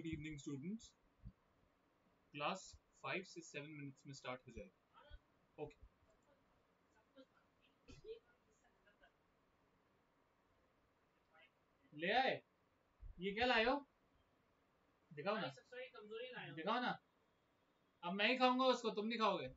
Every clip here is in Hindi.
Good evening students class five से सेवन मिनट्स में स्टार्ट हो जाएगी। ओके ले आए। ये क्या लाए हो? दिखाओ ना। दिखाओ ना। अब मैं ही खाऊँगा उसको तुम नहीं खाओगे।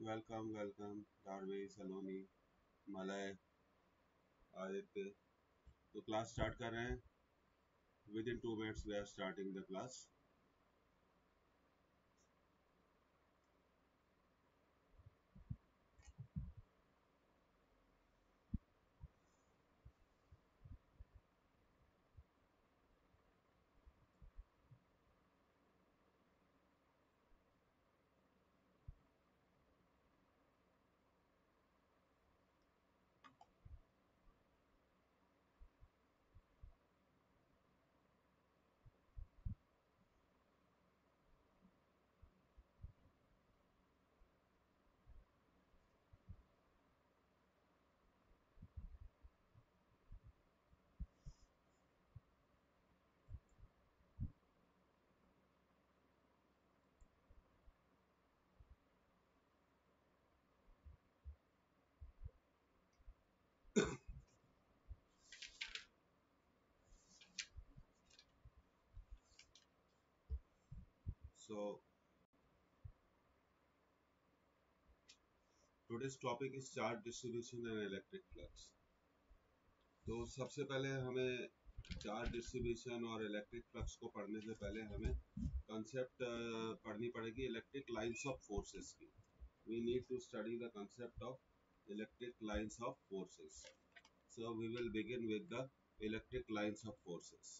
वेलकम वेलकम दारवे सलोनी मलय आदित्य तो क्लास स्टार्ट कर रहे हैं. Within two minutes we are starting the class So, today's topic is charge distribution and electric flux. तो सबसे पहले हमें चार्ज डिस्ट्रीब्यूशन और इलेक्ट्रिक फ्लक्स को पढ़ने से पहले हमें कंसेप्ट पढ़नी पड़ेगी इलेक्ट्रिक लाइंस ऑफ़ फोर्सेस की। We need to study the concept of electric lines of forces so, we will begin with the electric lines of forces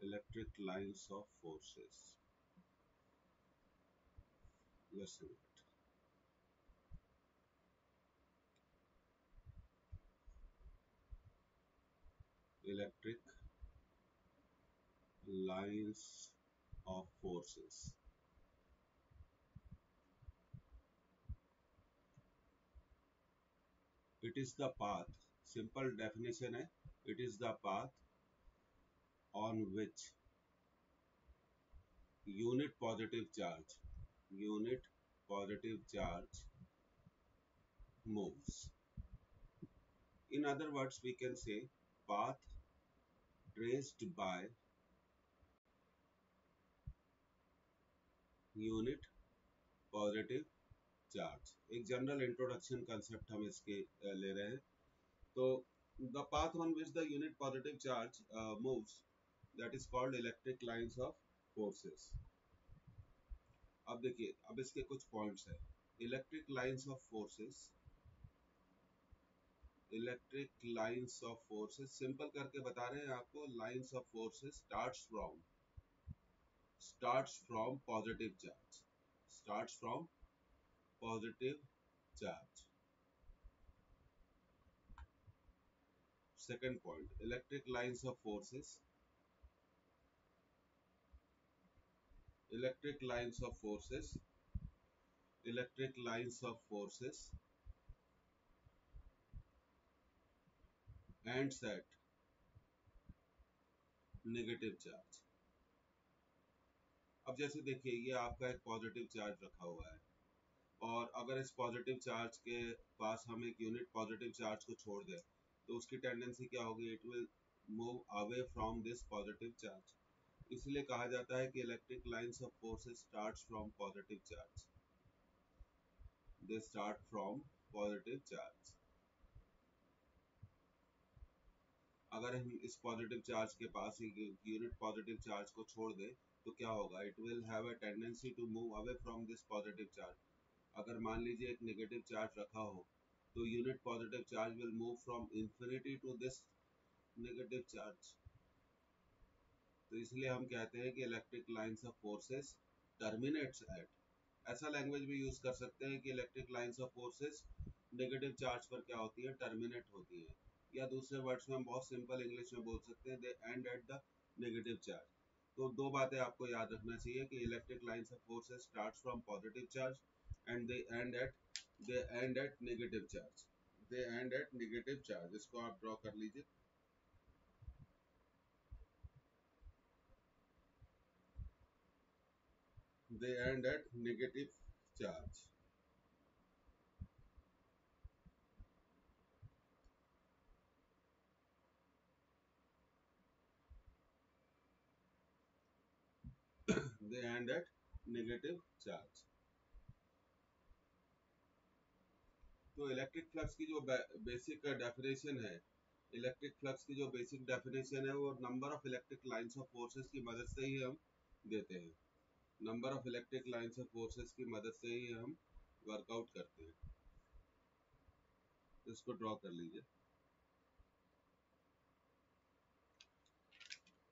electric lines of forces listen it electric lines of forces it is the path simple definition hai it is the path on which unit positive charge unit positive charge moves in other words we can say path traced by unit positive charge एक जनरल इंट्रोडक्शन कंसेप्ट हम इसके ले रहे हैं तो the path on which the unit positive charge moves that is called electric lines of forces अब देखिए अब इसके कुछ पॉइंट्स है. Electric lines of forces electric lines of forces simple करके बता रहे हैं आपको lines of forces starts from starts from positive charge starts from positive charge Second point, electric lines of forces. Electric lines of forces. Electric lines of forces, and set negative charge. अब जैसे देखिए, ये आपका एक पॉजिटिव चार्ज रखा हुआ है और अगर इस पॉजिटिव चार्ज के पास हम एक यूनिट पॉजिटिव चार्ज को छोड़ दें तो उसकी टेंडेंसी क्या होगी it will move away from this positive charge इसलिए कहा जाता है कि electric lines of forces starts from positive charge they start from positive charge अगर हम इस पॉजिटिव चार्ज के पास यूनिट पॉजिटिव चार्ज को छोड़ दें तो क्या होगा? It will have a tendency to move away from this positive charge अगर मान लीजिए एक नेगेटिव चार्ज रखा हो तो unit positive charge will move from infinity to this negative charge तो इसलिए हम कहते हैं कि electric lines of forces terminates at ऐसा लैंग्वेज भी यूज़ कर सकते हैं कि electric lines of forces negative charge पर क्या होती है? टर्मिनेट होती है। या दूसरे वर्ड्स में हम बहुत सिंपल इंग्लिश में बोल सकते हैं they end at the negative charge तो दो बातें आपको याद रखना चाहिए कि electric lines of forces starts from positive charge and they end at, they end at negative charge they end at negative charge इसको आप ड्रॉ कर लीजिए। They end at negative charge. They end at negative charge. तो इलेक्ट्रिक फ्लक्स की जो बेसिक डेफिनेशन है इलेक्ट्रिक फ्लक्स की जो बेसिक डेफिनेशन है, वो number of electric lines of forces की मदद से ही हम देते हैं। Number of electric lines of forces की मदद से ही हम वर्कआउट करते हैं। इसको ड्रॉ कर लीजिए।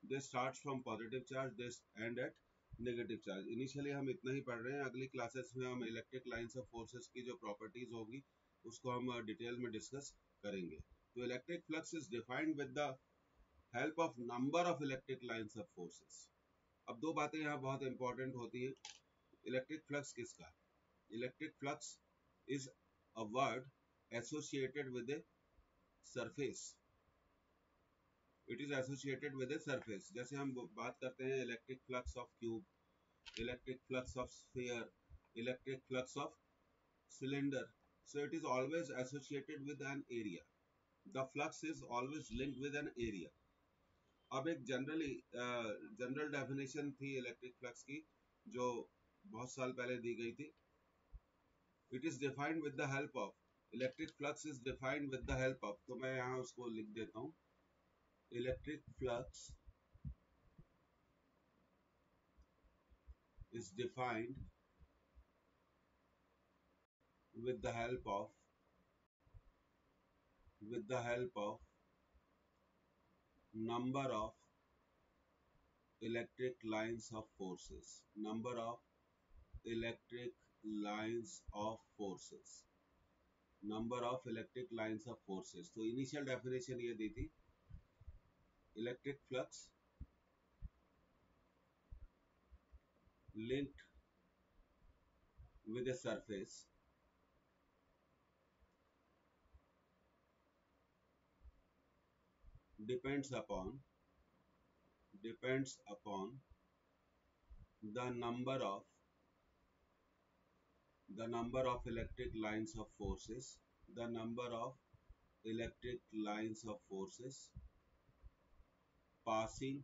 They start from positive charge they end at negative charge initially हम इतना ही पढ़ रहे हैं, अगली क्लासेस में हम इलेक्ट्रिक लाइंस ऑफ़ फोर्सेस की जो प्रॉपर्टीज़ होगी, उसको हम डिटेल में डिस्कस करेंगे। तो electric flux is defined with the help of number of electric lines of forces अब दो बातें यहाँ बहुत इंपॉर्टेंट होती है। इलेक्ट्रिक फ्लक्स किसका? Electric flux is a word associated with a surface it is associated with a surface जैसे हम बात करते हैं electric flux of cube electric flux of sphere electric flux of cylinder So it is always associated with an area. The flux is always linked with an area. अब एक जनरली जनरल डेफिनेशन थी इलेक्ट्रिक फ्लक्स की, जो बहुत साल पहले दी गई थी। It is defined with the help of electric flux is defined with the help of तो मैं यहाँ उसको लिख देता हूँ। Electric flux is defined with the help of, with the help of number of electric lines of forces number of electric lines of forces number of electric lines of forces तो initial definition ये दी थी electric flux linked with a surface Depends upon depends upon the number of the number of electric lines of forces the number of electric lines of forces passing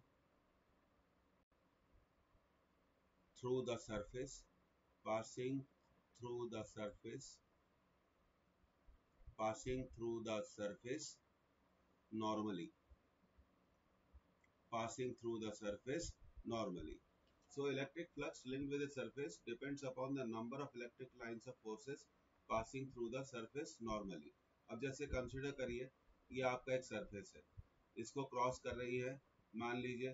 through the surface passing through the surface passing through the surface normally passing through the surface normally. So electric flux linked with the surface depends upon the number of electric lines of forces passing through the surface normally. अब जैसे कंसिडर करिए ये आपका एक सरफेस है इसको क्रॉस कर रही है मान लीजिए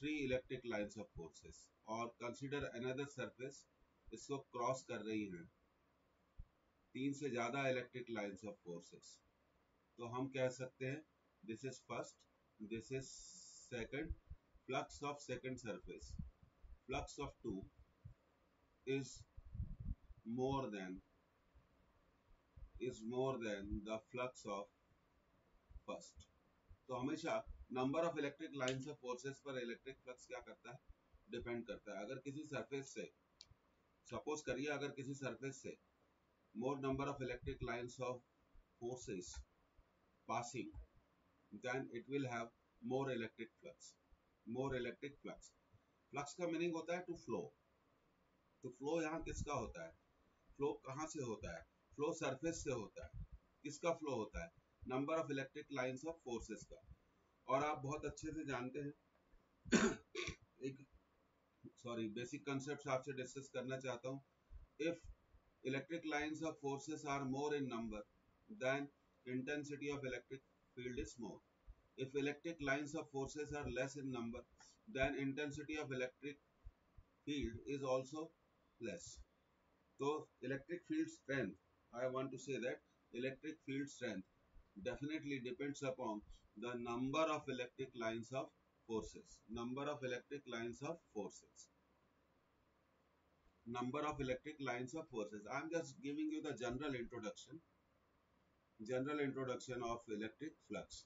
three electric lines of forces और कंसिडर अनदर सरफेस इसको क्रॉस कर रही है तीन से ज़्यादा इलेक्ट्रिक लाइंस ऑफ़ फोर्सेस तो हम कह सकते हैं this is first this is second, flux of second surface. Flux of 2 is more than, is more than the flux of first. तो हमेशा number of electric lines of forces पर इलेक्ट्रिक फ्लक्स क्या करता है? डिपेंड करता है। अगर किसी सरफेस से सपोज़ करिए अगर किसी सरफेस से more number of electric lines of forces passing then it will have more electric flux, more electric flux. Flux का मीनिंग होता है टू फ्लो तो फ्लो यहाँ किसका होता है? फ्लो कहाँ से होता है? फ्लो सरफेस से होता है. किसका फ्लो होता है? Number of electric lines of forces का. और आप बहुत अच्छे से जानते हैं। एक सॉरी बेसिक कंसेप्ट आपसे डिस्कस करना चाहता हूँ। If electric lines of forces are more in number then intensity of electric field is more. If electric lines of forces are less in number, then intensity of electric field is also less. So electric field strength, I want to say that electric field strength definitely depends upon the number of electric lines of forces. Number of electric lines of forces. Number of electric lines of forces. I am just giving you the general introduction general introduction of electric flux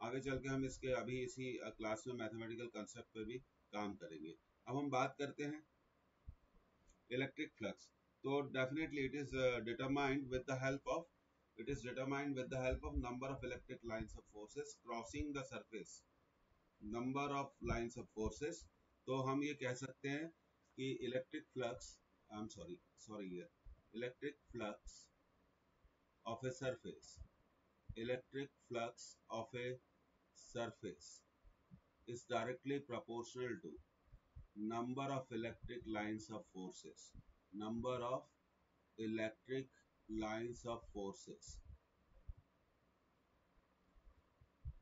आगे चल के हम इसके अभी इसी क्लास में मैथमेटिकल कंसेप्ट पे भी काम करेंगे। अब हम बात करते हैं इलेक्ट्रिक फ्लक्स तो definitely it is determined with the help of it is determined with the help of number of electric lines of forces crossing the surface number of lines of forces तो हम ये कह सकते हैं कि electric flux I am sorry sorry electric flux of a surface. Electric flux of a surface is directly proportional to number of electric lines of forces. Number of electric lines of forces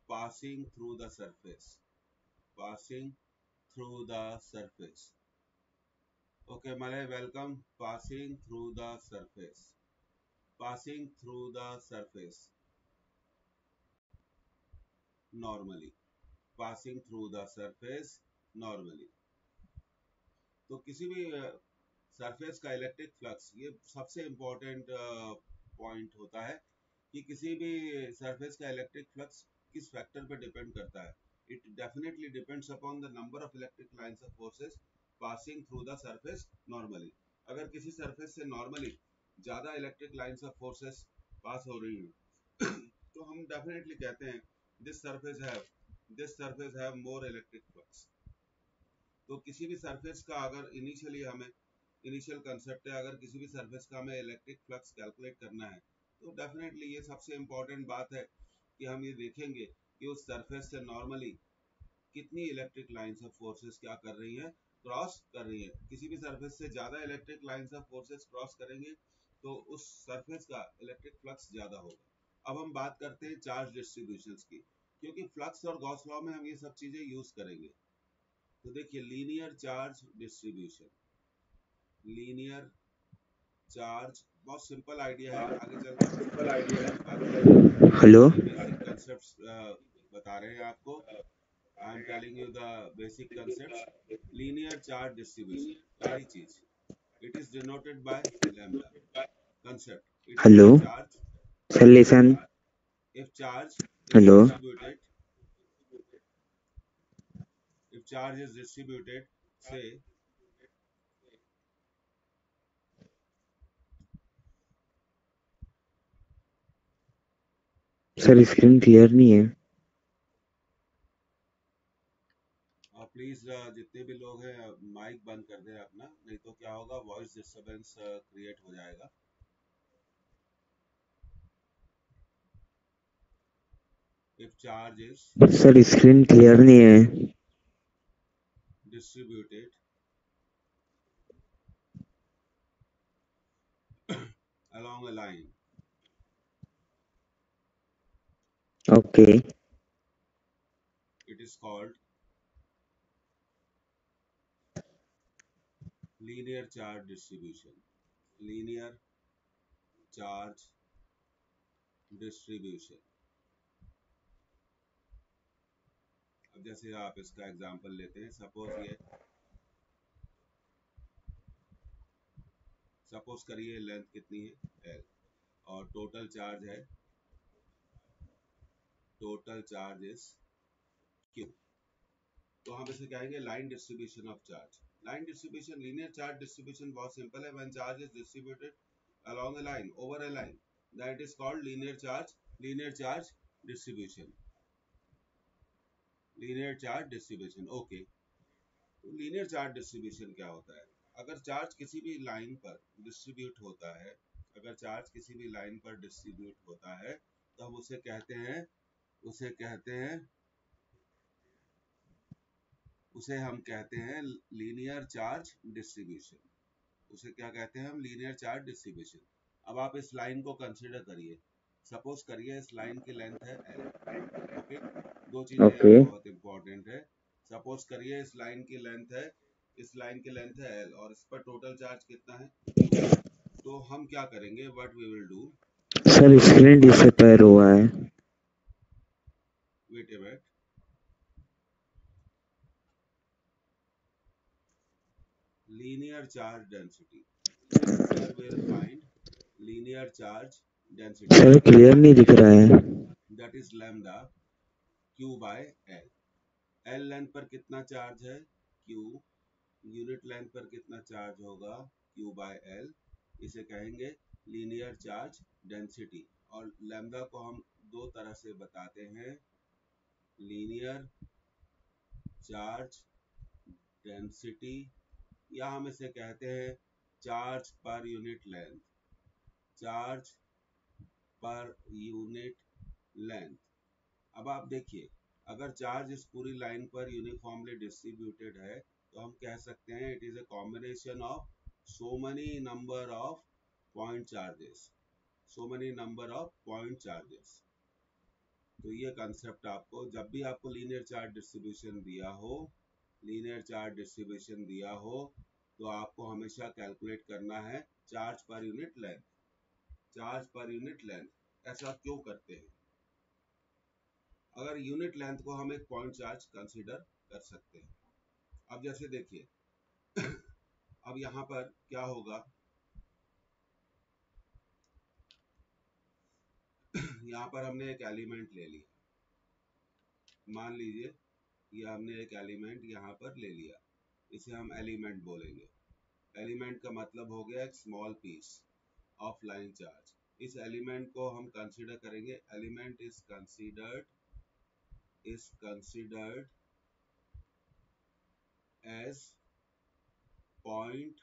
passing through the surface. Passing through the surface. Okay, Malay, welcome. Passing through the surface passing through the surface. Normally. Passing through the surface, normally. तो किसी भी सरफेस का इलेक्ट्रिक फ्लक्स ये सबसे इम्पोर्टेंट पॉइंट होता है कि किसी भी सरफेस का इलेक्ट्रिक फ्लक्स किस फैक्टर पर डिपेंड करता है। It definitely depends upon the number of electric lines of forces passing through the surface normally अगर किसी सरफेस से नॉर्मली ज़्यादा electric lines of forces pass हो रही हैं। तो हम डेफिनेटली कहते हैं this surface have this surface have more electric flux तो किसी भी सरफेस का अगर इनिशियली हमें इनिशियल कंसेप्ट है, अगर किसी भी सरफेस का हमें इलेक्ट्रिक फ्लक्स कैलकुलेट करना है तो डेफिनेटली ये सबसे इम्पोर्टेंट बात है कि हम ये देखेंगे कि उस सरफेस से नॉर्मली कितनी इलेक्ट्रिक लाइंस ऑफ़ फोर्सेस क्या कर रही हैं क्रॉस कर रही है। किसी भी सरफेस से ज़्यादा electric lines of forces cross करेंगे तो उस सरफेस का इलेक्ट्रिक फ्लक्स ज़्यादा होगा। अब हम बात करते हैं चार्ज डिस्ट्रीब्यूशन की क्योंकि फ्लक्स और गॉस लॉ में हम ये सब चीज़ें यूज़ करेंगे। तो देखिए linear charge distribution linear charge बहुत सिंपल आइडिया है आगे चलकर सिंपल आइडिया है। हेलो कंसेप्ट्स बता रहे हैं आपको। I am telling you the basic concept linear charge distribution सारी चीज़। It is denoted by lambda concept it Hello? charge Sir, listen. if charge Hello? if charge is distributed say sir screen clear नहीं है प्लीज़ जितने भी लोग हैं माइक बंद कर दें अपना नहीं तो क्या होगा वॉइस डिस्टर्बेंस क्रिएट हो जाएगा। If charge is sir screen clear नहीं है। distributed along a line okay it is called linear charge distribution. Linear charge distribution. अब जैसे आप इसका एग्जांपल लेते हैं सपोज़ ये सपोज़ करिए लेंथ कितनी है? एल और टोटल चार्ज है टोटल चार्ज इज़ क्यू तो हम इसे कहेंगे line distribution of charge distribution linear charge distribution बहुत सिंपल है when charge is distributed along a line over a line that is called linear charge linear charge distribution linear charge distribution okay तो linear charge distribution क्या होता है अगर चार्ज किसी भी लाइन पर डिस्ट्रीब्यूट होता है अगर चार्ज किसी भी लाइन पर डिस्ट्रीब्यूट होता है तो हम उसे कहते हैं उसे कहते हैं उसे हम कहते हैं लीनियर चार्ज डिस्ट्रीब्यूशन उसे क्या कहते हैं हम? लीनियर चार्ज डिस्ट्रीब्यूशन अब आप इस लाइन को कंसिडर करिए. सपोज़ करिए इस लाइन की लेंथ है एल ओके दो चीज़ें Okay. बहुत इंपॉर्टेंट है. सपोज़ करिए इस लाइन की लेंथ है इस लाइन की लेंथ है एल और इस पर टोटल चार्ज कितना है? तो हम क्या करेंगे? What we will do sir screen disappear हुआ है। Wait a minute. Linear charge density. Here we find linear charge density. Sir clear नहीं दिख रहा है। That is lambda q by l. L length पर कितना चार्ज है? Q. यूनिट लेंथ पर कितना चार्ज होगा? Q by l. इसे कहेंगे लीनियर चार्ज डेंसिटी और लैम्डा को हम दो तरह से बताते हैं। लीनियर चार्ज डेंसिटी या हम इसे कहते हैं charge per unit length. Charge per unit length. अब आप देखिए, अगर चार्ज इस पूरी लाइन पर यूनिफॉर्मली डिस्ट्रीब्यूटेड है तो हम कह सकते हैं it is a combination of so many number of point charges so many number of point charges तो ये कंसेप्ट आपको, जब भी आपको लीनियर चार्ज डिस्ट्रीब्यूशन दिया हो लीनियर चार्ज डिस्ट्रीब्यूशन दिया हो तो आपको हमेशा कैलकुलेट करना है charge per unit length charge per unit length ऐसा क्यों करते हैं? अगर यूनिट लेंथ को हम एक पॉइंट चार्ज कंसीडर कर सकते हैं। अब जैसे देखिए, अब यहाँ पर क्या होगा? यहाँ पर हमने एक एलिमेंट ले लिया मान लीजिए ये हमने एक एलिमेंट यहाँ पर ले लिया। इसे हम एलिमेंट बोलेंगे। एलिमेंट का मतलब हो गया एक small piece of line charge इस एलिमेंट को हम कंसीडर करेंगे। Element is considered is considered as point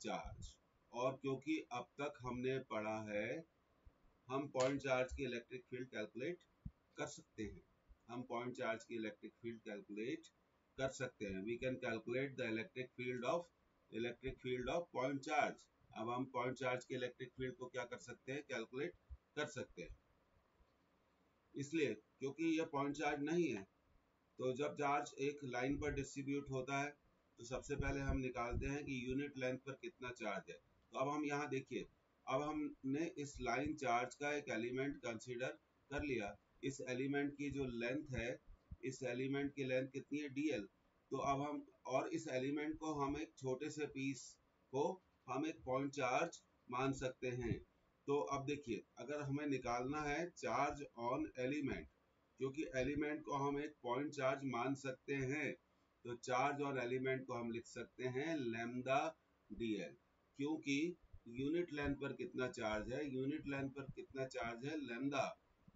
charge और क्योंकि अब तक हमने पढ़ा है, हम पॉइंट चार्ज की इलेक्ट्रिक फ़ील्ड कैलकुलेट कर सकते हैं। हम पॉइंट चार्ज की इलेक्ट्रिक फ़ील्ड कैलकुलेट कर सकते हैं। We can calculate the electric field of electric field of point charge अब हम पॉइंट चार्ज की इलेक्ट्रिक फ़ील्ड को क्या कर सकते हैं? कैलकुलेट कर सकते हैं। इसलिए क्योंकि ये पॉइंट चार्ज नहीं है तो जब चार्ज एक लाइन पर डिस्ट्रीब्यूट होता है तो सबसे पहले हम निकालते हैं कि यूनिट लेंथ पर कितना चार्ज है। तो अब हम यहाँ देखिए, अब हमने इस लाइन चार्ज का एक एलिमेंट कंसिडर कर लिया। इस एलिमेंट की जो लेंथ है, इस एलिमेंट की लेंथ कितनी है? Dl तो अब हम, और इस एलिमेंट को हम एक छोटे से पीस को हम एक पॉइंट चार्ज मान सकते हैं। तो अब देखिए, अगर हमें निकालना है चार्ज ऑन एलिमेंट क्योंकि एलिमेंट को हम एक पॉइंट चार्ज मान सकते हैं तो चार्ज ऑन एलिमेंट को हम लिख सकते हैं लेमदा dl क्योंकि यूनिट लेंथ पर कितना चार्ज है? यूनिट लेंथ पर कितना चार्ज है? लेमदा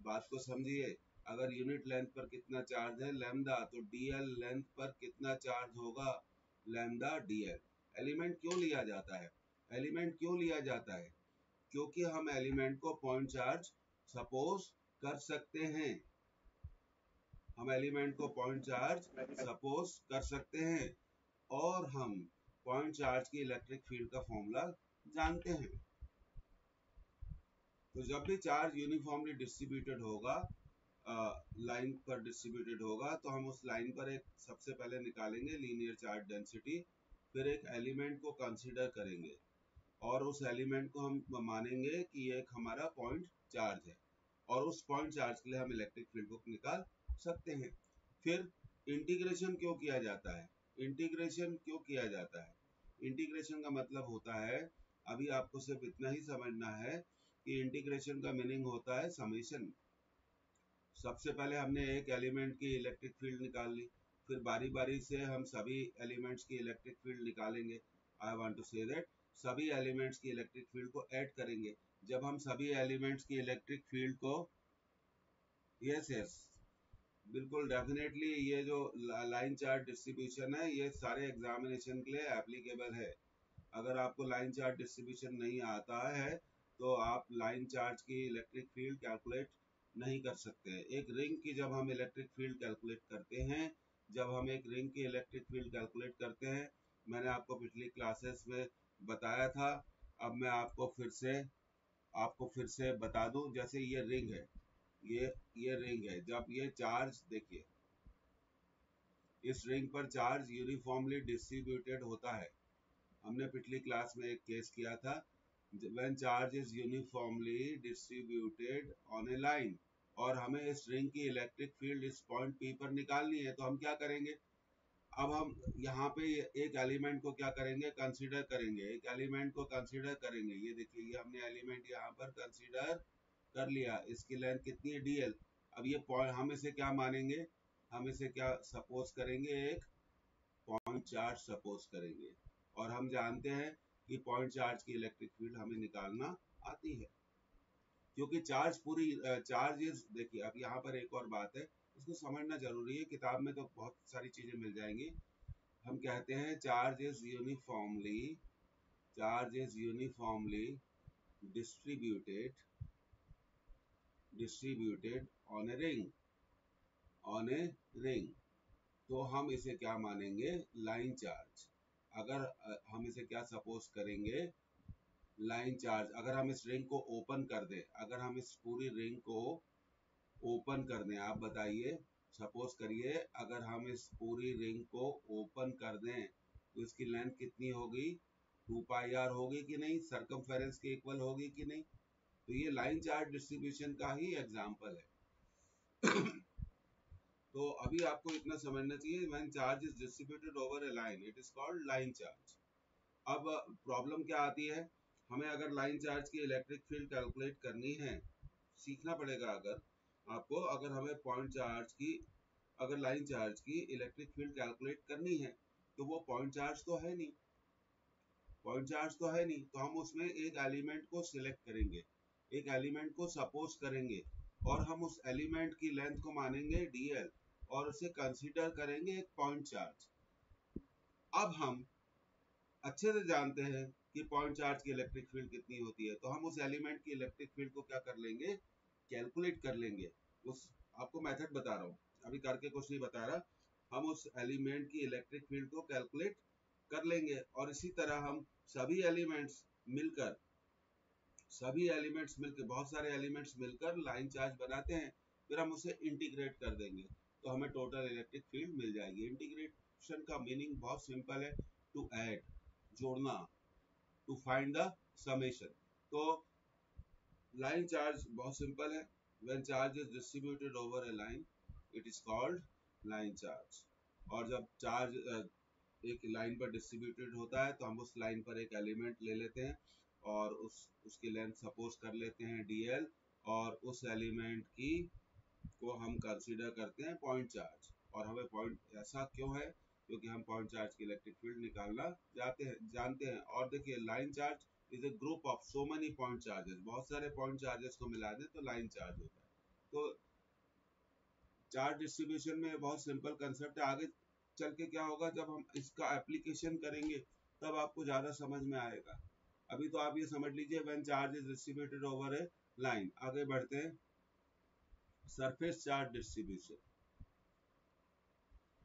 बात को समझिए, अगर यूनिट लेंथ पर कितना चार्ज है लेमदा तो डीएल लेंथ पर कितना चार्ज होगा? Lambda dl. एलिमेंट क्यों लिया जाता है? एलिमेंट क्यों लिया जाता है? क्योंकि हम एलिमेंट को पॉइंट चार्ज सपोज़ कर सकते हैं। हम एलिमेंट को पॉइंट चार्ज सपोज़ कर सकते हैं। और हम पॉइंट चार्ज की इलेक्ट्रिक फ़ील्ड का फॉर्मूला जानते हैं। तो जब भी चार्ज यूनिफॉर्मली डिस्ट्रीब्यूटेड होगा लाइन पर डिस्ट्रीब्यूटेड होगा तो हम उस लाइन पर एक सबसे पहले निकालेंगे लीनियर चार्ज डेंसिटी, फिर एक एलिमेंट को कंसीडर करेंगे। और उस एलिमेंट को हम मानेंगे कि ये एक हमारा पॉइंट चार्ज है। और उस पॉइंट चार्ज के लिए हम इलेक्ट्रिक फ़ील्ड को निकाल सकते हैं। फिर इंटीग्रेशन क्यों किया जाता है? इंटीग्रेशन क्यों किया जाता है? इंटीग्रेशन का मतलब होता है, अभी आपको सिर्फ़ इतना ही समझना है कि इंटीग्रेशन का मीनिंग होता है समेशन सबसे पहले हमने एक एलिमेंट की इलेक्ट्रिक फ़ील्ड निकाल ली, फिर बारी बारी से हम सभी एलिमेंट्स की इलेक्ट्रिक फ़ील्ड निकालेंगे। I want to say that सभी एलिमेंट्स की इलेक्ट्रिक फ़ील्ड को ऐड करेंगे। जब हम सभी एलिमेंट्स की इलेक्ट्रिक फ़ील्ड को यस यस बिल्कुल डेफिनेटली ये जो लाइन चार्ट डिस्ट्रीब्यूशन है, ये सारे एग्जामिनेशन के लिए एप्लीकेबल है। अगर आपको लाइन चार्ट डिस्ट्रीब्यूशन नहीं आता है तो आप लाइन चार्ज की इलेक्ट्रिक फ़ील्ड कैलकुलेट नहीं कर सकते। एक रिंग की जब हम इलेक्ट्रिक फ़ील्ड कैलकुलेट करते हैं, जब हम एक रिंग की इलेक्ट्रिक फ़ील्ड कैलकुलेट करते हैं, मैंने आपको पिछली क्लासेस में बताया था, अब मैं आपको फिर से, आपको फिर से बता दूँ, जैसे ये रिंग है, ये ये रिंग है, जब ये चार्ज देखिए, इस रिंग पर चार्ज यूनिफॉर्मली डिस्ट्रीब्यूटेड होता है। हमने पिछली क्लास में एक केस किया था when charge is uniformly distributed on a line और हमें इस रिंग की इलेक्ट्रिक फ़ील्ड इस पॉइंट पी पर निकालनी है तो हम क्या करेंगे? अब हम यहाँ पे एक एलिमेंट को क्या करेंगे? कंसीडर करेंगे। एक एलिमेंट को कंसीडर करेंगे। ये देखिए, ये हमने एलिमेंट यहाँ पर कंसीडर कर लिया। इसकी लेंथ कितनी है? डीएल अब ये पॉइंट हम इसे क्या मानेंगे? हम इसे क्या सपोज़ करेंगे? एक पॉइंट चार्ज सपोज़ करेंगे। और हम जानते हैं कि पॉइंट चार्ज की इलेक्ट्रिक फ़ील्ड हमें निकालना आती है। क्योंकि चार्ज पूरी चार्ज इज़ देखिए, अब यहाँ पर एक और बात है, इसको समझना ज़रूरी है, किताब में तो बहुत सारी चीज़ें मिल जाएँगी। हम कहते हैं charge is uniformly charge is uniformly distributed distributed on a ring on a ring तो हम इसे क्या मानेंगे? लाइन चार्ज अगर हम इसे क्या सपोज़ करेंगे? लाइन चार्ज, अगर हम इस रिंग को ओपन कर दें, अगर हम इस पूरी रिंग को ओपन कर दें, आप बताइए, सपोज़ करिए, अगर हम इस पूरी रिंग को ओपन कर दें तो इसकी लेंथ कितनी होगी? टू पाई आर होगी कि नहीं? सरकमफेरेंस के इक्वल होगी कि नहीं? तो ये लाइन चार्ज डिस्ट्रीब्यूशन का ही एग्ज़ाम्पल है। तो अभी आपको इतना समझना चाहिए when charge is distributed over a line it is called line charge अब प्रॉब्लम क्या आती है? हमें अगर लाइन चार्ज की इलेक्ट्रिक फ़ील्ड कैलकुलेट करनी है, सीखना पड़ेगा अगर आपको, अगर हमें पॉइंट चार्ज की, अगर लाइन चार्ज की इलेक्ट्रिक फ़ील्ड कैलकुलेट करनी है तो वो पॉइंट चार्ज तो है नहीं. पॉइंट चार्ज तो है नहीं तो हम उसमें एक एलिमेंट को सिलेक्ट करेंगे. एक एलिमेंट को सपोज़ करेंगे और हम उस एलिमेंट की लेंथ को मानेंगे डीएल और उसे कंसीडर करेंगे एक पॉइंट चार्ज अब हम अच्छे से जानते हैं कि पॉइंट चार्ज की इलेक्ट्रिक फ़ील्ड कितनी होती है तो हम उस एलिमेंट की इलेक्ट्रिक फ़ील्ड को क्या कर लेंगे? कैलकुलेट कर लेंगे. उस, आपको मेथड बता रहा हूँ. अभी करके कुछ नहीं बता रहा. हम उस एलिमेंट की इलेक्ट्रिक फ़ील्ड को कैलकुलेट कर लेंगे और इसी तरह हम सभी एलिमेंट्स मिलकर, सभी एलिमेंट्स मिलकर, बहुत सारे एलिमेंट्स मिलकर लाइन चार्ज बनाते हैं, फिर हम उसे इंटीग्रेट कर देंगे. तो हमें टोटल इलेक्ट्रिक फ़ील्ड मिल जाएगी। इंटीग्रेशन का मीनिंग बहुत सिंपल है। टू ऐड जोड़ना। टू फाइंड द समेशन तो लाइन चार्ज बहुत सिंपल है। When charge is distributed over a line, it is called line charge और जब चार्ज एक लाइन पर डिस्ट्रीब्यूटेड होता है तो हम उस लाइन पर एक एलिमेंट ले लेते हैं और उस, उसकी लेंथ सपोज़ कर लेते हैं डीएल और उस एलिमेंट की को हम कंसीडर करते हैं पॉइंट चार्ज और हमें पॉइंट ऐसा क्यों है? क्योंकि हम पॉइंट चार्ज की इलेक्ट्रिक फ़ील्ड निकालना जाते हैं, जानते हैं। और देखिए line charge is a group of so many point charges बहुत सारे पॉइंट चार्जेस को मिला दें तो लाइन चार्ज होता है। तो चार्ज डिस्ट्रीब्यूशन में बहुत सिंपल कंसेप्ट है। आगे चल के क्या होगा? जब हम इसका एप्लीकेशन करेंगे, तब आपको ज़्यादा समझ में आएगा। अभी तो आप ये समझ लीजिए when charge is distributed over a line आगे बढ़ते हैं। Surface charge distribution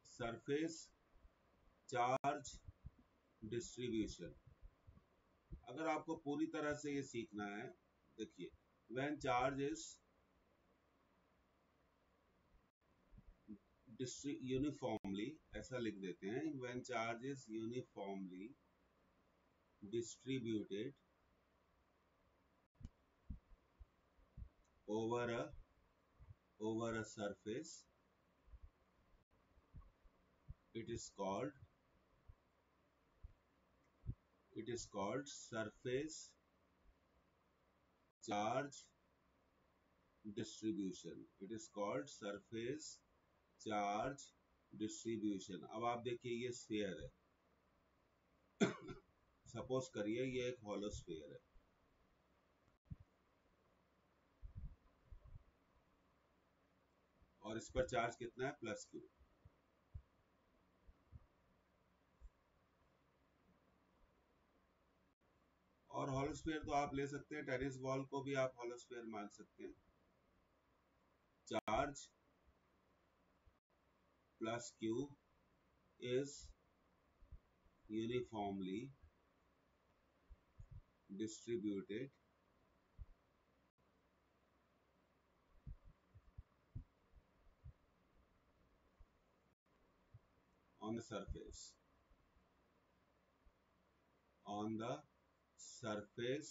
surface charge distribution अगर आपको पूरी तरह से ये सीखना है, देखिए व्हेन चार्ज इज़ यूनिफॉर्मली ऐसा लिख देते हैं when charge is uniformly distributed over a over a surface it is called it is called surface charge distribution it is called surface charge distribution अब आप देखिए ये स्फीयर है सपोज़ करिए ये एक हॉलो स्फीयर है और इस पर चार्ज कितना है? Plus Q. और हॉलोस्फीयर तो आप ले सकते हैं, टेनिस बॉल को भी आप हॉलोस्फीयर मान सकते हैं। Charge plus Q is uniformly distributed on the surface on the surface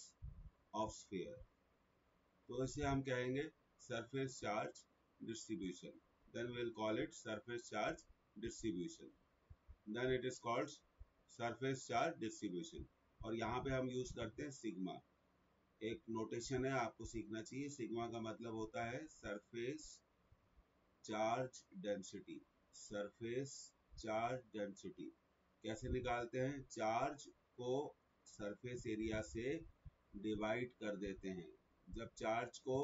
of sphere तो इसे हम कहेंगे surface charge distribution then we'll call it surface charge distribution then it is called surface charge distribution और यहाँ पे हम यूज़ करते हैं सिग्मा एक नोटेशन है आपको सीखना चाहिए सिग्मा का मतलब होता है surface charge density surface charge density. कैसे निकालते हैं? चार्ज को सरफेस एरिया से डिवाइड कर देते हैं। जब चार्ज को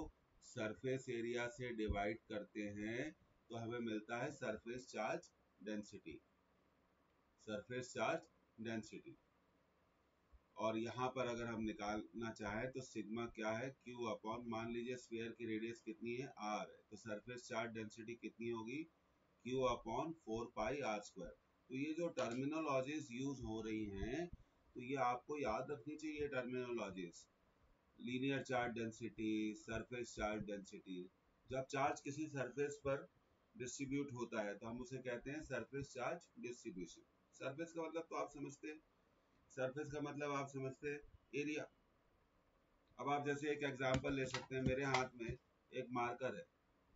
सरफेस एरिया से डिवाइड करते हैं तो हमें मिलता है surface charge density. Surface charge density. और यहाँ पर अगर हम निकालना चाहें तो सिग्मा क्या है? क्यू अपॉन, मान लीजिए स्फीयर की रेडियस कितनी है? आर है। तो सरफेस चार्ज डेंसिटी कितनी होगी? Q upon four pi R square तो ये जो टर्मिनोलॉजीज यूज़ हो रही हैं तो ये आपको याद रखनी चाहिए terminologies linear charge density surface charge density जब चार्ज किसी सरफेस पर डिस्ट्रीब्यूट होता है तो हम उसे कहते हैं सरफेस चार्ज डिस्ट्रीब्यूशन सरफेस का मतलब तो आप समझते हैं. सरफेस का मतलब आप समझते हैं एरिया अब आप जैसे एक एग्जांपल ले सकते हैं मेरे हाथ में. एक मार्कर है.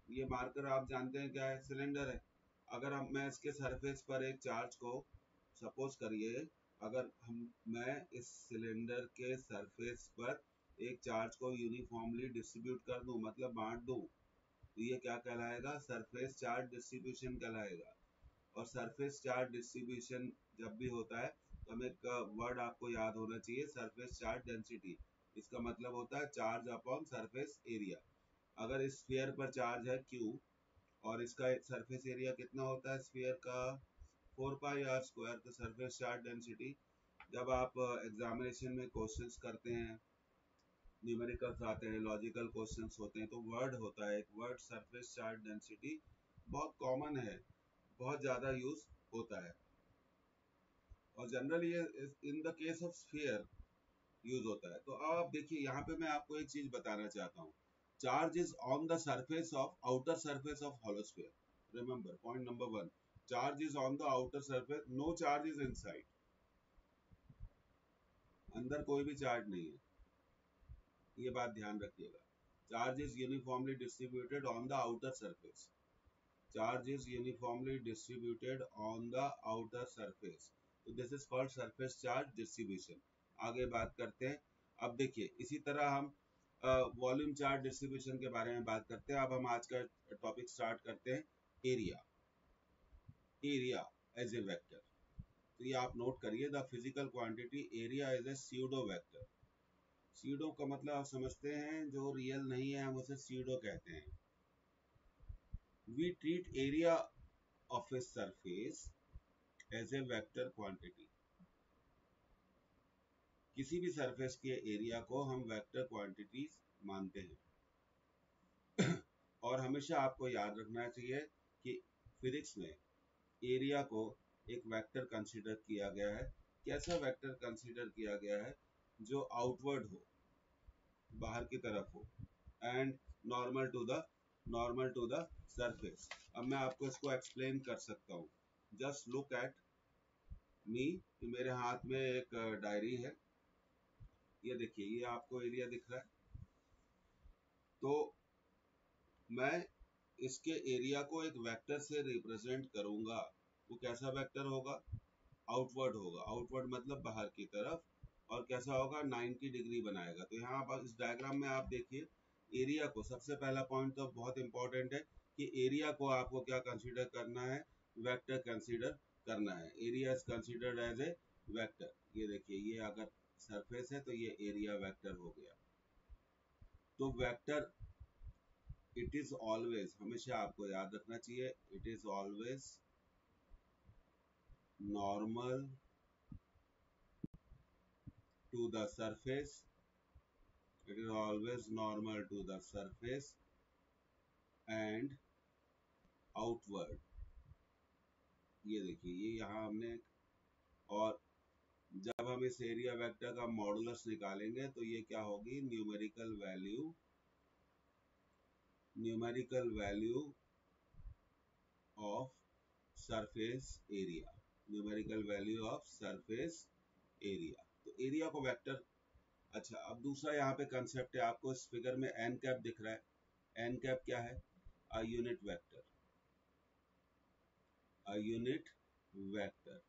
ये मार्कर आप जानते हैं क्या है? सिलेंडर है. अगर हम मैं इसके सरफेस पर एक चार्ज को सपोज़ करिए, अगर हम, मैं इस सिलेंडर के सरफेस पर एक चार्ज को यूनिफॉर्मली डिस्ट्रीब्यूट कर दूँ मतलब बांट दूँ तो ये क्या कहलाएगा? सरफेस चार्ज डिस्ट्रीब्यूशन कहलाएगा। और सरफेस चार्ज डिस्ट्रीब्यूशन जब भी होता है तो हमें एक वर्ड आपको याद होना चाहिए सरफेस चार्ज डेंसिटी इसका मतलब होता है चार्ज अपॉन सरफेस एरिया अगर इस स्फीयर पर चार्ज है क्यू और इसका सरफेस एरिया कितना होता है? स्फीयर का फोर पाई आर स्क्वायर तो सरफेस चार्ज डेंसिटी जब आप एग्जामिनेशन में क्वेश्चंस करते हैं न्यूमेरिकल्स आते हैं लॉजिकल क्वेश्चंस होते हैं तो वर्ड होता है एक वर्ड सरफेस चार्ज डेंसिटी बहुत कॉमन है, बहुत ज़्यादा यूज़ होता है। और जनरली ये in the case of sphere use होता है। तो अब देखिए, यहाँ पे मैं आपको एक चीज़ बताना चाहता हूँ। Charge is on the surface of outer surface of hollow sphere remember, point number 1 charge is on the outer surface, no charge is inside. अंदर कोई भी चार्ज नहीं है। ये बात ध्यान रखिएगा। Charge is uniformly distributed on the outer surface charge is uniformly distributed on the outer surface तो this is called surface charge distribution आगे बात करते हैं। अब देखिए, इसी तरह हम वॉल्यूम चार्ज डिस्ट्रीब्यूशन के बारे में बात करते हैं। अब हम आज का टॉपिक स्टार्ट करते हैं। Area area as a vector तो ये आप नोट करिए the physical quantity area as a pseudo vector pseudo का मतलब आप समझते हैं, जो रियल नहीं है, हम उसे सीडो कहते हैं। We treat area of a surface as a vector quantity किसी भी सरफेस के एरिया को हम वेक्टर क्वांटिटीज मानते हैं। और हमेशा आपको याद रखना चाहिए कि फिजिक्स में एरिया को एक वेक्टर कंसीडर किया गया है। कैसा वेक्टर कंसीडर किया गया है? जो आउटवर्ड हो, बाहर की तरफ़ हो and normal to the normal to the surface अब मैं आपको इसको एक्सप्लेन कर सकता हूँ। जस्ट लुक एट मी मेरे हाथ में एक डायरी है। ये देखिए, ये आपको एरिया दिख रहा है। तो मैं इसके एरिया को एक वेक्टर से रिप्रेजेंट करूँगा। वो कैसा वेक्टर होगा? आउटवर्ड होगा। आउटवर्ड मतलब बाहर की तरफ़ और कैसा होगा? 90 डिग्री बनाएगा। तो यहाँ पर इस डायग्राम में आप देखिए एरिया को सबसे पहला पॉइंट तो बहुत इंपॉर्टेंट है कि एरिया को आपको क्या कंसीडर करना है? वेक्टर कंसीडर करना है। Area is considered as a vector ये देखिए, ये अगर सरफेस है तो ये एरिया वेक्टर हो गया। तो वेक्टर इट इज़ ऑलवेज हमेशा आपको याद रखना चाहिए it is always normal to the surface it is always normal to the surface and outward ये देखिए, ये यहाँ हमने, और जब हम इस एरिया वेक्टर का मॉडुलस निकालेंगे तो ये क्या होगी? Numerical value numerical value of surface area numerical value of surface area तो एरिया को वेक्टर अच्छा अब दूसरा यहाँ पे कंसेप्ट है, आपको इस फिगर में एन कैप दिख रहा है। एन कैप क्या है? A unit vector a unit vector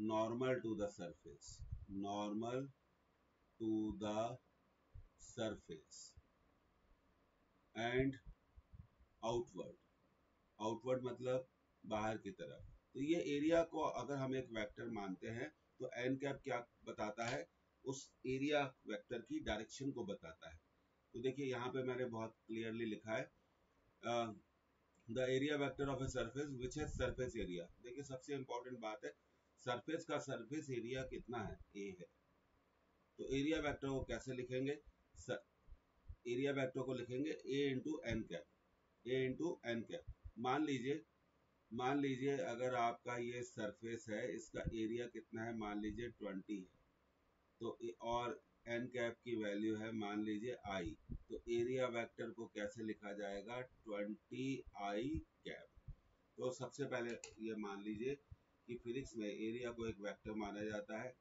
normal to the surface. Normal to the surface. And outward. Outward मतलब बाहर की तरफ़. तो ये एरिया को अगर हम एक वेक्टर मानते हैं तो एन कैप क्या बताता है? उस एरिया वेक्टर की डायरेक्शन को बताता है. तो देखिए, यहाँ पे मैंने बहुत क्लियरली लिखा है the area vector of a surface which है सरफेस एरिया देखिए, सबसे इंपॉर्टेंट बात है सरफेस का सरफेस एरिया कितना है? ए है। तो एरिया वेक्टर को कैसे लिखेंगे? एरिया वेक्टर को लिखेंगे A into N cap A into N cap मान लीजिए मान लीजिए अगर आपका ये सरफेस है, इसका एरिया कितना है? मान लीजिए ट्वेंटी है। तो और एन कैप की वैल्यू है, मान लीजिए आई तो एरिया वेक्टर को कैसे लिखा जाएगा? ट्वेंटी आई कैप तो सबसे पहले ये मान लीजिए कि फिजिक्स में एरिया को एक वेक्टर माना जाता है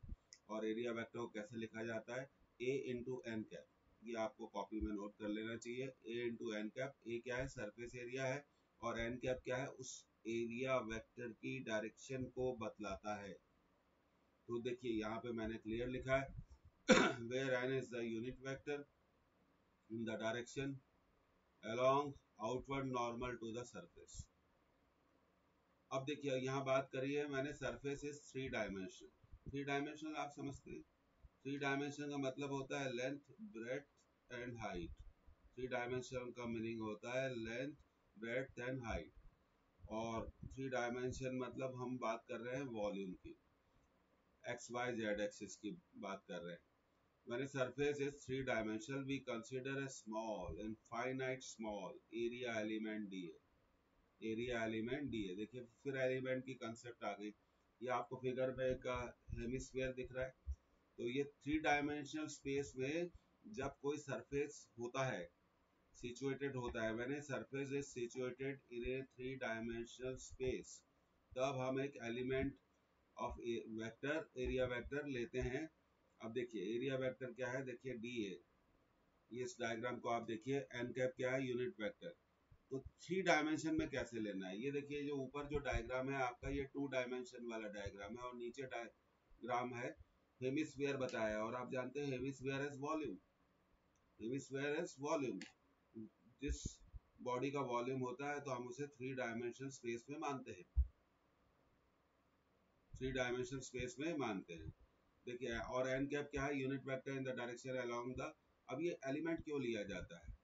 और एरिया वेक्टर को कैसे लिखा जाता है? ए इंटू एन कैप ये आपको कॉपी में नोट कर लेना चाहिए। A into N cap A क्या है? सरफेस एरिया है और एन कैप क्या है? उस एरिया वेक्टर की डायरेक्शन को बतलाता है। तो देखिए, यहाँ पे मैंने क्लियर लिखा है। Where N is the unit vector in the direction along outward normal to the surface. अब देखिए यहाँ बात करी है मैंने surface is three dimension three dimension आप समझते हैं। थ्री डायमेंशन का मतलब होता है length breadth and height three dimension का मीनिंग होता है लेंथ ब्रेथ एंड हाइट और थ्री डायमेंशन मतलब हम बात कर रहे हैं वॉल्यूम की। एक्स वाई जेड एक्सिस की बात कर रहे हैं। when a surface is three dimensional we consider a small and finite small area element dA area element D है। देखिए, फिर एलिमेंट की कंसेप्ट आ गई। ये आपको फिगर में एक हेमिस्फीयर दिख रहा है। तो ये थ्री डायमेंशनल स्पेस में जब कोई सरफेस होता है सिचुएटेड होता है a surface is situated in a three dimensional space तब हम एक element of vector area vector लेते हैं। अब देखिए एरिया वेक्टर क्या है? देखिए डी ए इस डायग्राम को आप देखिए एन कैप क्या है? यूनिट वेक्टर तो थ्री डायमेंशन में कैसे लेना है? ये देखिए जो ऊपर जो डायग्राम है, आपका ये टू डायमेंशन वाला डायग्राम है और नीचे डायग्राम है हेमिस्फीयर बताया है। और आप जानते हैं hemisphere is volume hemisphere is volume जिस बॉडी का वॉल्यूम होता है तो हम उसे थ्री डायमेंशन स्पेस में मानते हैं। थ्री डायमेंशन स्पेस में मानते हैं। देखिए, और एन कैप क्या है? Unit vector in the direction along the अब ये एलिमेंट क्यों लिया जाता है?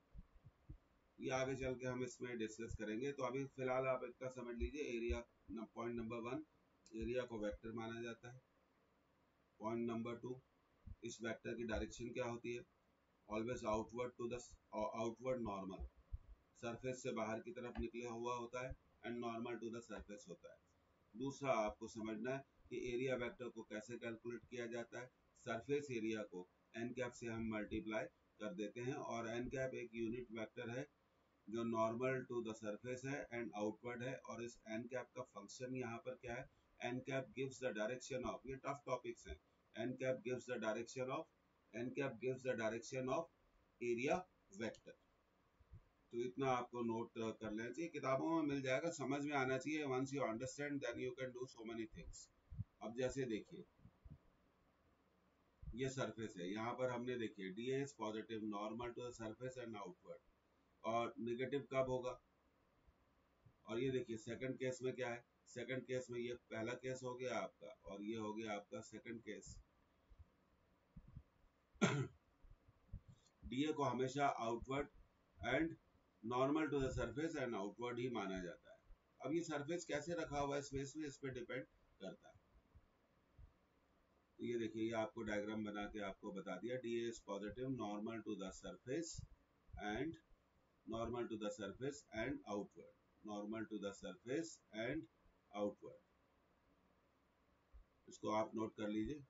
ये आगे चल के हम इसमें डिस्कस करेंगे। तो अभी फ़िलहाल आप इतना समझ लीजिए area point number one area को वेक्टर माना जाता है। पॉइंट नंबर टू इस वेक्टर की डायरेक्शन क्या होती है? Always outward to the outward normal surface से बाहर की तरफ़ निकले हुआ होता है and normal to the surface होता है। दूसरा आपको समझना है कि एरिया वेक्टर को कैसे कैलकुलेट किया जाता है। सरफेस एरिया को एन कैप से हम मल्टीप्लाई कर देते हैं और एन कैप एक यूनिट वेक्टर है। जो नॉर्मल टू द सरफेस है एंड आउटवर्ड है और इस एन कैप का फ़ंक्शन यहाँ पर क्या है? N cap gives the direction of ये टफ टॉपिक्स हैं। N cap gives the direction of N cap gives the direction of area vector तो इतना आपको नोट कर लेना चाहिए। किताबों में मिल जाएगा, समझ में आना चाहिए। Once you understand then you can do so many things अब जैसे देखिए, ये सरफेस है। यहाँ पर हमने देखिए D S positive normal to the surface and outward और निगेटिव कब होगा? और ये देखिए सेकंड केस में क्या है? सेकंड केस में ये पहला केस हो गया आपका और ये हो गया आपका सेकंड केस डीए को हमेशा outward and normal to the surface and outward ही माना जाता है। अब ये सरफेस कैसे रखा हुआ है? स्पेस में इस पर डिपेंड करता है। ये देखिए, ये आपको डायग्राम बना के आपको बता दिया। D is positive normal to the surface and normal to the surface and outward normal to the surface and outward इसको आप नोट कर लीजिए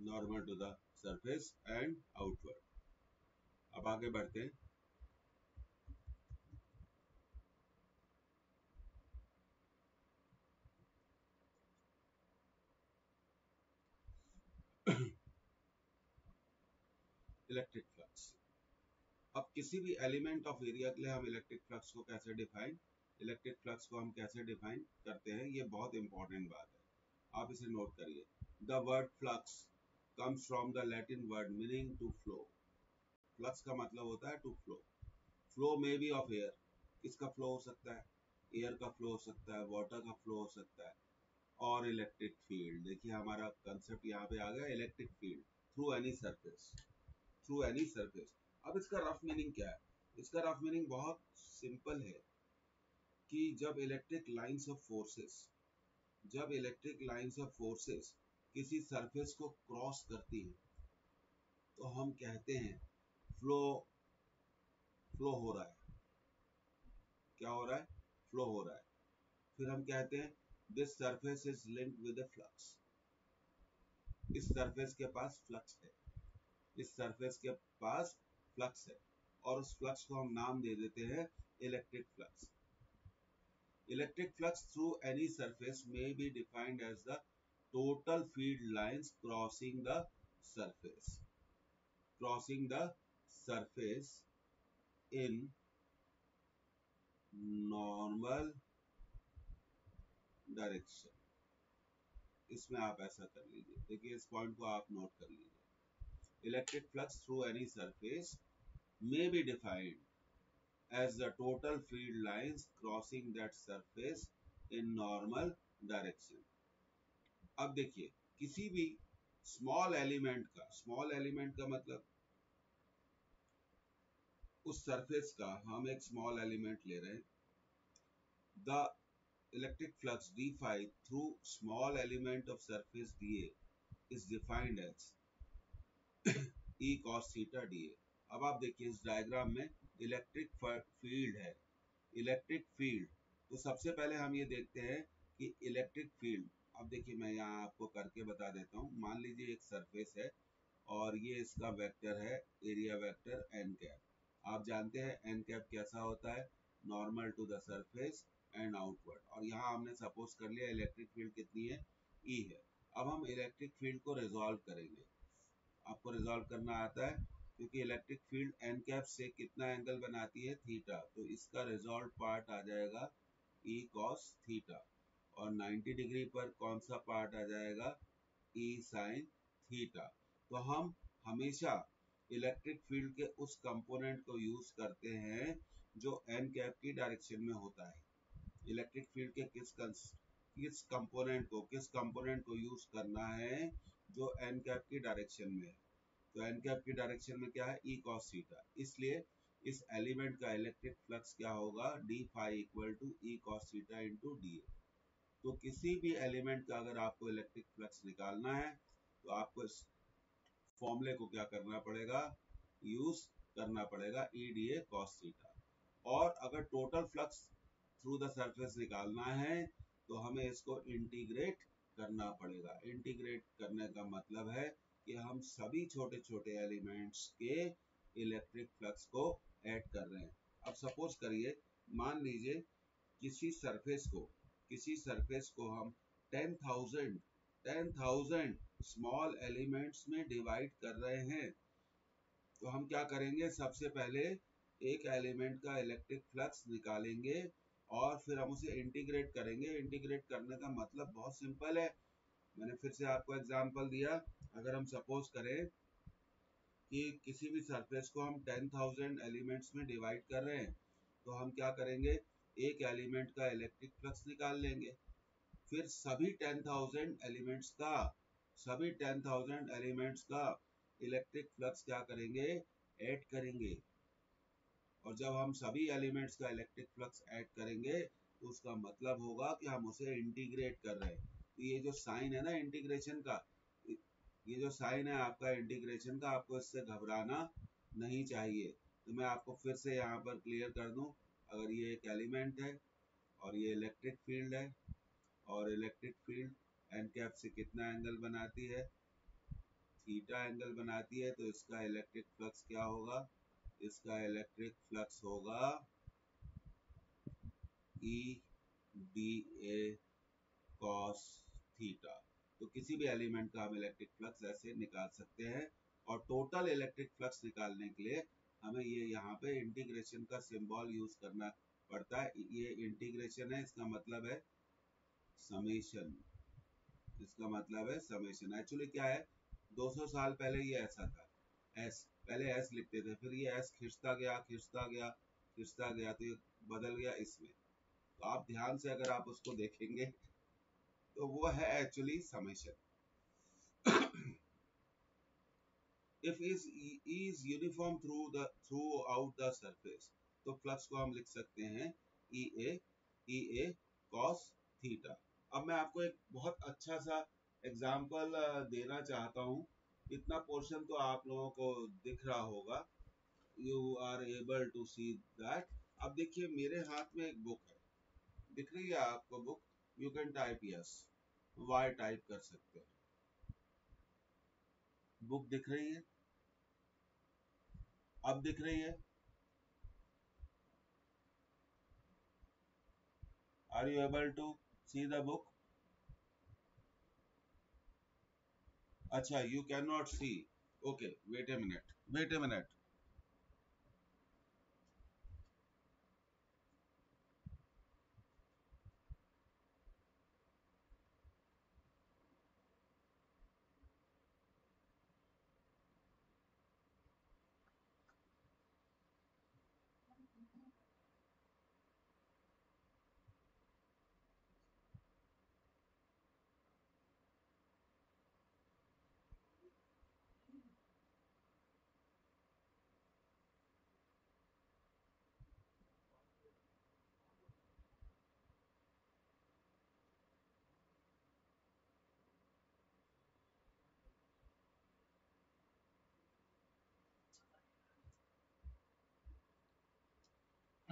normal to the surface and outward अब आगे बढ़ते हैं। इलेक्ट्रिक फ्लक्स अब किसी भी एलिमेंट ऑफ़ एरिया के लिए हम इलेक्ट्रिक फ्लक्स को कैसे डिफाइन इलेक्ट्रिक फ्लक्स को हम कैसे डिफाइन करते हैं, ये बहुत इंपॉर्टेंट बात है। आप इसे नोट करिए। The word flux comes from the Latin word meaning to flow. Flux का मतलब होता है टू फ्लो। फ्लो में बी ऑफ़ एयर। किसका फ्लो हो सकता है? एयर का फ्लो हो सकता है, वाटर का फ्लो हो सकता है, और इलेक्ट्रिक फ़ील्ड। देखिए, हमारा कंसेप्ट यहाँ पे आ गया electric field through any surface through any surface अब इसका रफ मीनिंग क्या है? इसका रफ मीनिंग बहुत सिंपल है कि जब इलेक्ट्रिक लाइंस ऑफ़ फोर्सेस जब इलेक्ट्रिक लाइंस ऑफ़ फोर्सेस किसी सरफेस को क्रॉस करती हैं तो हम कहते हैं फ्लो फ्लो हो रहा है। क्या हो रहा है? फ्लो हो रहा है। फिर हम कहते हैं this surface is linked with flux इस सरफेस के पास फ्लक्स है। इस सरफेस के पास फ्लक्स है। और उस फ्लक्स को हम नाम दे देते हैं electric flux electric flux through any surface may be defined as the total field lines crossing the surface. Crossing the surface in normal direction इसमें आप ऐसा कर लीजिए। देखिए, इस पॉइंट को आप नोट कर लीजिए। Electric flux through any surface may be defined as the total field lines crossing that surface in normal direction अब देखिए, किसी भी स्मॉल एलिमेंट का स्मॉल एलिमेंट का मतलब उस सरफेस का हम एक स्मॉल एलिमेंट ले रहे हैं। The electric flux D phi through small element of surface D A is defined as E cos theta D A अब आप देखिए इस डायग्राम में इलेक्ट्रिक फ़ील्ड है। इलेक्ट्रिक फ़ील्ड तो सबसे पहले हम ये देखते हैं कि इलेक्ट्रिक फ़ील्ड अब देखिए मैं यहाँ आपको करके बता देता हूँ। मान लीजिए एक सरफेस है और ये इसका वेक्टर है एरिया वेक्टर एन कैप आप जानते हैं एन कैप कैसा होता है? Normal to the surface and outward और यहाँ हमने सपोज़ कर लिया इलेक्ट्रिक फ़ील्ड कितनी है? ई e है। अब हम इलेक्ट्रिक फ़ील्ड को रिजॉल्व करेंगे। आपको रिजॉल्व करना आता है, क्योंकि इलेक्ट्रिक फ़ील्ड एन कैप से कितना एंगल बनाती है? थीटा तो इसका रिजॉल्व पार्ट आ जाएगा ई कॉस थीटा और 90 डिग्री पर कौन सा पार्ट आ जाएगा? ई साइन थीटा तो हम हमेशा इलेक्ट्रिक फ़ील्ड के उस कंपोनेंट को यूज़ करते हैं जो एन कैप की डायरेक्शन में होता है। इलेक्ट्रिक फ़ील्ड के किस किस कंपोनेंट को, किस कंपोनेंट को यूज़ करना है जो एन कैप की डायरेक्शन में है। तो एन कैप की डायरेक्शन में क्या है? ई कॉस थीटा इसलिए इस एलिमेंट का इलेक्ट्रिक फ्लक्स क्या होगा? D phi equal to E cos theta into D तो किसी भी एलिमेंट का अगर आपको इलेक्ट्रिक फ्लक्स निकालना है तो आपको फॉर्मूले को क्या करना पड़ेगा? यूज़ करना पड़ेगा E D A cos theta और अगर total flux through the surface निकालना है तो हमें इसको इंटीग्रेट करना पड़ेगा। इंटीग्रेट करने का मतलब है कि हम सभी छोटे छोटे एलिमेंट्स के इलेक्ट्रिक फ्लक्स को ऐड कर रहे हैं। अब सपोज़ करिए, मान लीजिए किसी सरफेस को, किसी सरफेस को हम ten thousand ten thousand small elements में डिवाइड कर रहे हैं। तो हम क्या करेंगे? सबसे पहले एक एलिमेंट का इलेक्ट्रिक फ्लक्स निकालेंगे और फिर हम उसे इंटीग्रेट करेंगे। इंटीग्रेट करने का मतलब बहुत सिंपल है। मैंने फिर से आपको एग्जांपल दिया। अगर हम सपोज़ करें कि किसी भी सरफेस को हम टेन थाउज़ेंड एलिमेंट्स में डिवाइड कर रहे हैं तो हम क्या करेंगे? एक एलिमेंट का इलेक्ट्रिक फ्लक्स निकाल लेंगे। फिर सभी टेन थाउज़ेंड एलिमेंट्स का, सभी टेन थाउज़ेंड एलिमेंट्स का इलेक्ट्रिक फ्लक्स क्या करेंगे? ऐड करेंगे। और जब हम सभी एलिमेंट्स का इलेक्ट्रिक फ्लक्स ऐड करेंगे तो उसका मतलब होगा कि हम उसे इंटीग्रेट कर रहे हैं। तो ये जो साइन है ना इंटीग्रेशन का, ये जो साइन है आपका इंटीग्रेशन का, आपको इससे घबराना नहीं चाहिए। तो मैं आपको फिर से यहाँ पर क्लियर कर दूँ। अगर ये एक एलिमेंट है और ये इलेक्ट्रिक फ़ील्ड है और इलेक्ट्रिक फ़ील्ड एन कैप से कितना एंगल बनाती है? थीटा एंगल बनाती है तो इसका इलेक्ट्रिक फ्लक्स क्या होगा? इसका इलेक्ट्रिक फ्लक्स होगा E D A cos theta तो किसी भी एलिमेंट का हम इलेक्ट्रिक फ्लक्स ऐसे निकाल सकते हैं और टोटल इलेक्ट्रिक फ्लक्स निकालने के लिए हमें ये यहाँ पे इंटीग्रेशन का सिंबल यूज़ करना पड़ता है। ये इंटीग्रेशन है, इसका मतलब है समेशन इसका मतलब है समेशन एक्चुअली क्या है? 200 साल पहले ये ऐसा था। एस पहले एस लिखते थे, फिर ये एस खिंचता गया खिंचता गया खिंचता गया तो ये बदल गया इसमें। तो आप ध्यान से अगर आप उसको देखेंगे तो वो है actually summation if is is uniform through the throughout the surface तो फ्लक्स को हम लिख सकते हैं ई ए ई ए कॉस थीटा अब मैं आपको एक बहुत अच्छा सा एग्ज़ाम्पल देना चाहता हूँ। इतना पोर्शन तो आप लोगों को दिख रहा होगा। You are able to see that अब देखिए, मेरे हाथ में एक बुक है। दिख रही है आपको book you can type yes Y type कर सकते हैं। बुक दिख रही है? अब दिख रही है? Are you able to see the book acha you cannot see okay wait a minute wait a minute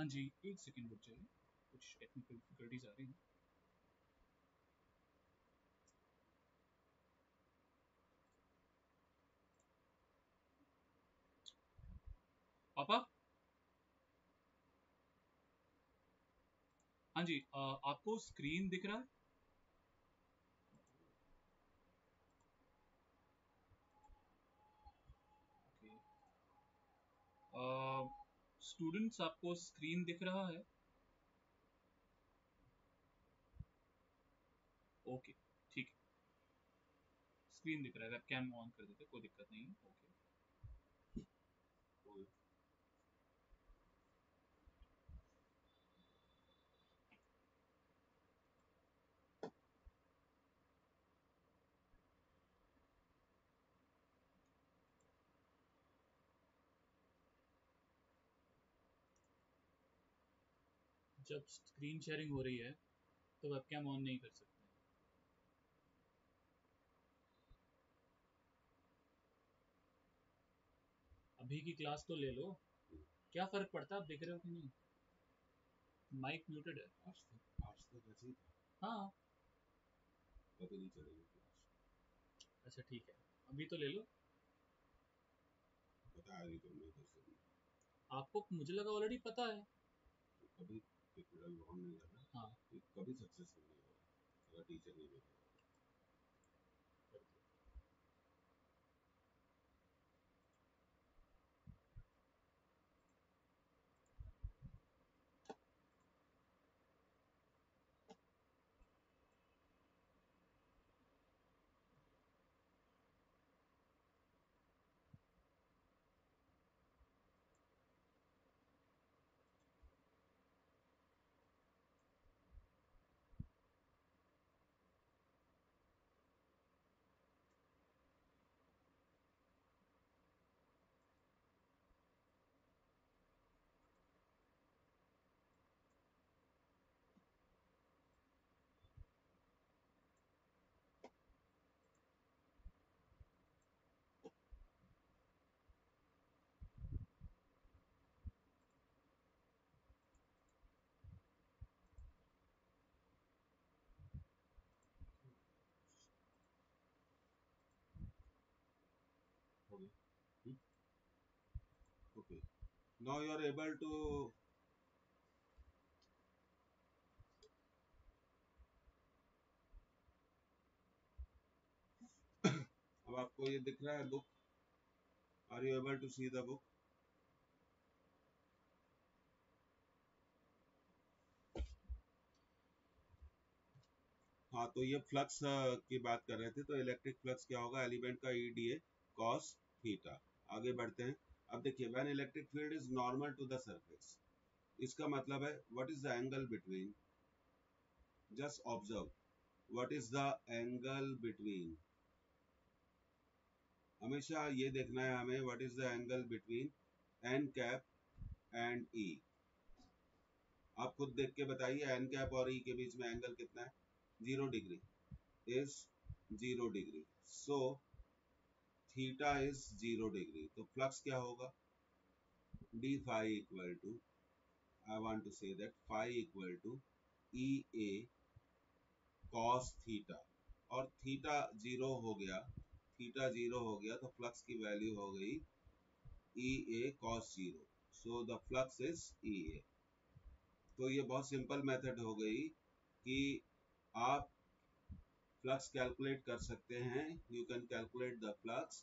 हाँ जी एक सेकंड रुक जाइए कुछ टेक्निकल डिफिकल्टीज आ रही हैं। पापा? हाँ जी आ, आपको स्क्रीन दिख रहा है? स्टूडेंट्स आपको स्क्रीन दिख रहा है। ओके ठीक है। स्क्रीन दिख रहा है। वेबकैम ऑन कर देते कोई दिक्कत नहीं है। ओके जब स्क्रीन शेयरिंग हो रही है तो वेब कैम ऑन नहीं कर सकते। अभी की क्लास तो ले लो। क्या फ़र्क पड़ता? है आप देख रहे हो कि नहीं? माइक म्यूटेड है। आज तक आज तक ऐसे ही था। हाँ। कभी नहीं चलेगी क्लास अच्छा ठीक है। अभी तो ले लो। बताया नहीं तुमने कैसे आपको मुझे लगा ऑलरेडी पता है। कभी करना हाँ। कि कभी सक्सेसफुल नहीं होगा अगर टीचर नहीं देखेगा Okay. Hmm? Okay. Now you are able to अब आपको ये दिख रहा है book are you able to see the book हाँ तो ये फ्लक्स की बात कर रहे थे तो इलेक्ट्रिक फ्लक्स क्या होगा एलिमेंट का E D A cos theta आगे बढ़ते हैं। अब देखिए when electric field is normal to the surface इसका मतलब है what is the angle between just observe what is the angle between हमेशा ये देखना है हमें what is the angle between N cap and E आप खुद देख के बताइए एन कैप और ई के बीच में एंगल कितना है? Zero degree is zero degree so theta is zero degree तो फ्लक्स क्या होगा? D phi equal to I want to say that phi equal to E A cos theta, और थीटा ज़ीरो हो गया, थीटा ज़ीरो हो गया तो फ्लक्स की वैल्यू हो गई E A cos zero so the flux is E A तो ये बहुत सिंपल मेथड हो गई कि आप फ्लक्स कैलकुलेट कर सकते हैं। You can calculate the flux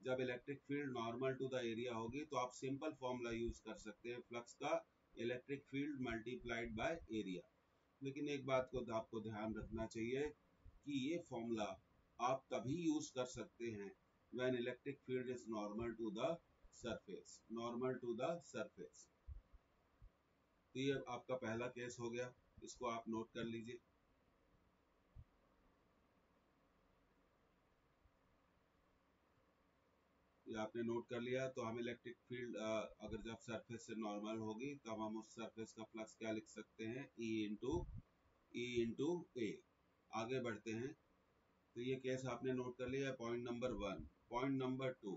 जब electric field normal to the area होगी तो आप सिंपल फॉर्मूला यूज़ कर सकते हैं फ्लक्स का। Electric field multiplied by area लेकिन एक बात को आपको ध्यान रखना चाहिए कि ये फॉर्मूला आप तभी यूज़ कर सकते हैं when electric field is normal to the surface normal to the surface तो ये आपका पहला केस हो गया। इसको आप नोट कर लीजिए। आपने नोट कर लिया तो हम इलेक्ट्रिक फ़ील्ड अगर जब सरफेस से नॉर्मल होगी, तब हम उस सरफेस का फ्लक्स क्या लिख सकते हैं? ई इंटू ई इंटू ए आगे बढ़ते हैं। तो ये केस आपने नोट कर लिया point number one point number two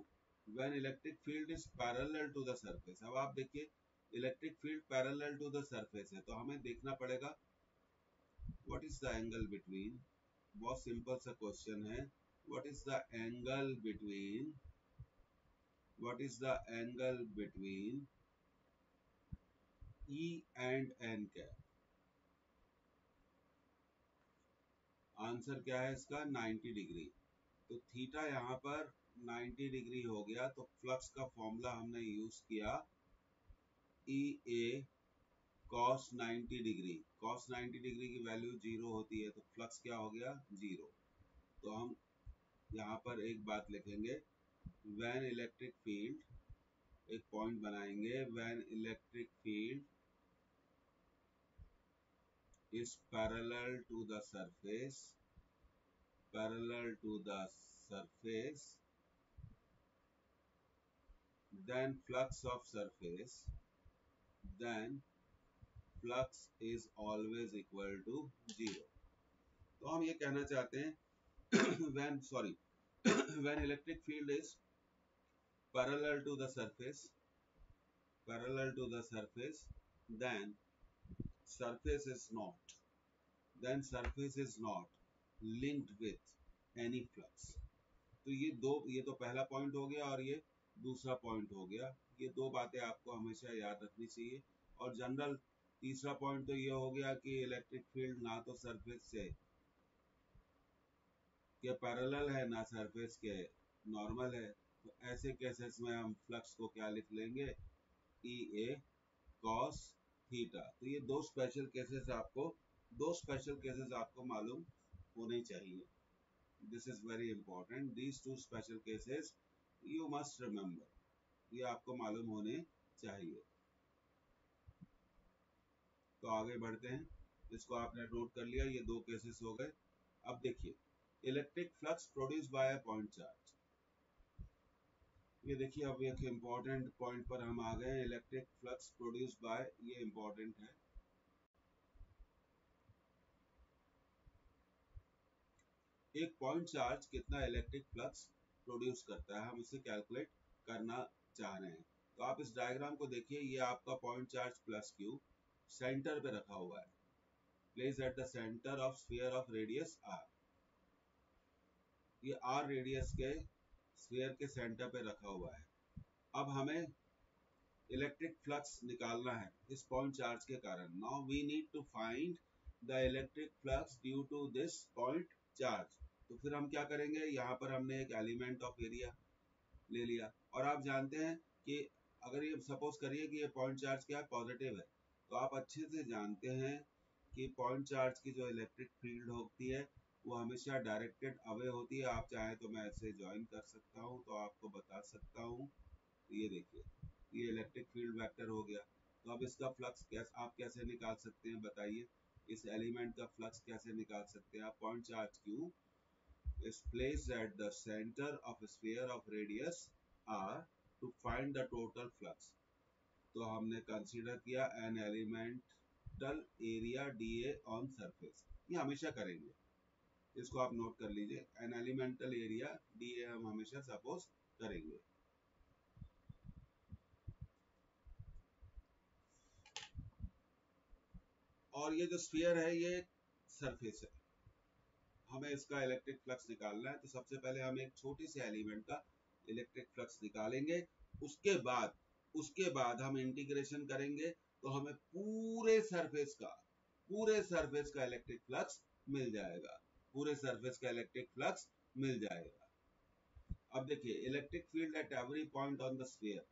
when electric field is parallel to the surface अब आप देखिए electric field parallel to the surface है तो हमें देखना पड़ेगा what is the angle between बहुत सिंपल सा क्वेश्चन है what is the angle between what is the angle between E and N cap answer क्या है इसका? 90 डिग्री। तो थीटा यहाँ पर 90 डिग्री हो गया तो फ्लक्स का फॉर्मूला हमने यूज़ किया E A cos 90 degree. Cos 90 degree की वैल्यू ज़ीरो होती है तो फ्लक्स क्या हो गया? ज़ीरो। तो हम यहाँ पर एक बात लिखेंगे। वैन इलेक्ट्रिक फ़ील्ड एक पॉइंट बनाएँगे। When electric field is parallel to the surface parallel to the surface then flux of surface then flux is always equal to zero तो हम ये कहना चाहते हैं when sorry when electric field is parallel to the surface, parallel to the surface, then surface is not. Then surface is not linked with any flux. तो ये दो, ये तो पहला पॉइंट हो गया और ये दूसरा पॉइंट हो गया। ये दो बातें आपको हमेशा याद रखनी चाहिए। और जनरल तीसरा पॉइंट तो ये हो गया कि इलेक्ट्रिक फ़ील्ड ना तो सरफेस से, के पैरेलल है, ना सरफेस के नॉर्मल है। तो ऐसे केसेस में हम फ्लक्स को क्या लिख लेंगे? ई ए कॉस थीटा तो ये दो स्पेशल केसेस आपको, दो स्पेशल केसेस आपको मालूम होने चाहिए। This is very important these two special cases you must remember ये आपको मालूम होने चाहिए। तो आगे बढ़ते हैं। इसको आपने नोट कर लिया, ये दो केसेस हो गए। अब देखिए electric flux produce by point charge ये देखिए, अब एक इम्पोर्टेंट पॉइंट पर हम आ गए। हैं इलेक्ट्रिक फ्लक्स प्रोड्यूस बाय ये इम्पोर्टेंट है। एक पॉइंट चार्ज कितना इलेक्ट्रिक फ्लक्स प्रोड्यूस करता है, हम इसे कैलकुलेट करना चाह रहे हैं। तो आप इस डायग्राम को देखिए, ये आपका point charge plus Q centre पे रखा हुआ है। Place at the centre of sphere of radius R ये आर रेडियस के स्फीयर के सेंटर पे रखा हुआ है। अब हमें इलेक्ट्रिक फ्लक्स निकालना है इस पॉइंट चार्ज के कारण। Now we need to find the electric flux due to this point charge तो फिर हम क्या करेंगे? यहाँ पर हमने एक एलिमेंट ऑफ़ एरिया ले लिया। और आप जानते हैं कि अगर ये सपोज़ करिए कि ये पॉइंट चार्ज क्या पॉजिटिव है। तो आप अच्छे से जानते हैं कि पॉइंट चार्ज की जो इलेक्ट्रिक फ़ील्ड होती है वो हमेशा डायरेक्टेड अवे होती है। आप चाहें तो मैं ऐसे ज्वाइन कर सकता हूँ तो आपको बता सकता हूँ। तो ये देखिए, ये इलेक्ट्रिक फ़ील्ड वेक्टर हो गया। तो अब इसका फ्लक्स कैसे, आप कैसे निकाल सकते हैं बताइए। इस एलिमेंट का फ्लक्स कैसे निकाल सकते हैं आप? Point charge Q is placed at the center of a of radius r to find the total flux. तो हमने कंसीडर किया an elemental area D A on surface ये हमेशा करेंगे। इसको आप नोट कर लीजिए। An elemental area D A हम हमेशा सपोज़ करेंगे। और ये जो स्फीयर है, ये सरफेस है। हमें इसका इलेक्ट्रिक फ्लक्स निकालना है तो सबसे पहले हम एक छोटी सी एलिमेंट का इलेक्ट्रिक फ्लक्स निकालेंगे। उसके बाद उसके बाद हम इंटीग्रेशन करेंगे तो हमें पूरे सरफेस का, पूरे सरफेस का इलेक्ट्रिक फ्लक्स मिल जाएगा। पूरे सरफेस का इलेक्ट्रिक फ्लक्स मिल जाएगा। अब देखिए electric field at every point on the sphere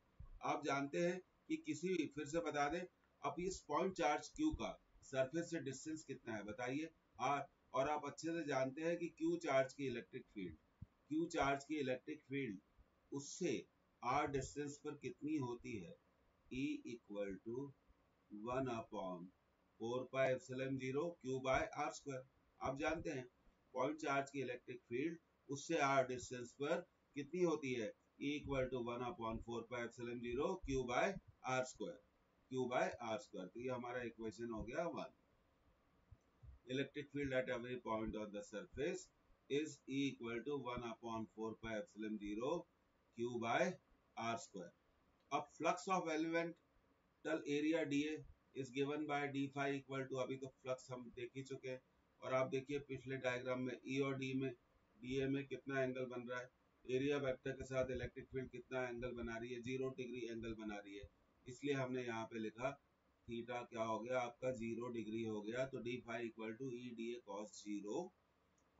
आप जानते हैं कि किसी भी, फिर से बता दें अब इस पॉइंट चार्ज क्यू का सरफेस से डिस्टेंस कितना है, बताइए। आर और आप अच्छे से जानते हैं कि क्यू चार्ज की इलेक्ट्रिक फ़ील्ड क्यू चार्ज की इलेक्ट्रिक फ़ील्ड उससे आर डिस्टेंस पर कितनी होती है? E equal to one upon four pi epsilon zero Q by R square आप जानते हैं पॉइंट चार्ज की इलेक्ट्रिक फ़ील्ड उससे आर डिस्टेंस पर कितनी होती है? Equal to one upon four pi epsilon zero Q by R square Q by R square तो ये हमारा इक्वेशन हो गया one field at every point on the surface is E equal to 1 upon 4 pi epsilon 0 q by r square. अब of element total area D A is given by D phi equal to अभी तो फ्लक्स हम देख ही चुके हैं। और आप देखिए पिछले डायग्राम में ई e और डी में डी ए में कितना एंगल बन रहा है। एरिया वेक्टर के साथ इलेक्ट्रिक फ़ील्ड कितना एंगल बना रही है? ज़ीरो डिग्री एंगल बना रही है। इसलिए हमने यहाँ पे लिखा थीटा क्या हो गया? आपका ज़ीरो डिग्री हो गया तो D phi equal to E D A cos zero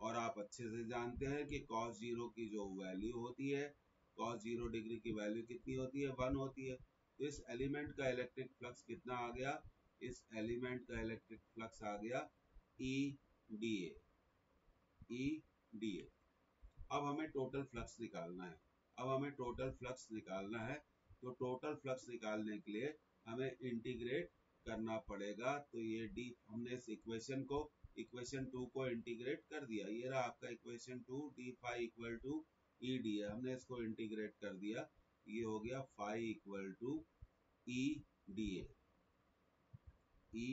और आप अच्छे से जानते हैं कि कॉस ज़ीरो की जो वैल्यू होती है कॉस ज़ीरो डिग्री की वैल्यू कितनी होती है? वन होती है। तो इस एलिमेंट का इलेक्ट्रिक फ्लक्स कितना आ गया? इस एलिमेंट का इलेक्ट्रिक फ्लक्स आ गया ई D A E D A अब हमें टोटल फ्लक्स निकालना है। अब हमें टोटल फ्लक्स निकालना है। तो टोटल फ्लक्स निकालने के लिए हमें इंटीग्रेट करना पड़ेगा। तो ये डी हमने इस इक्वेशन को इक्वेशन टू को इंटीग्रेट कर दिया। ये रहा आपका equation two D phi equal to E D है हमने इसको इंटीग्रेट कर दिया। ये हो गया phi equal to E D A E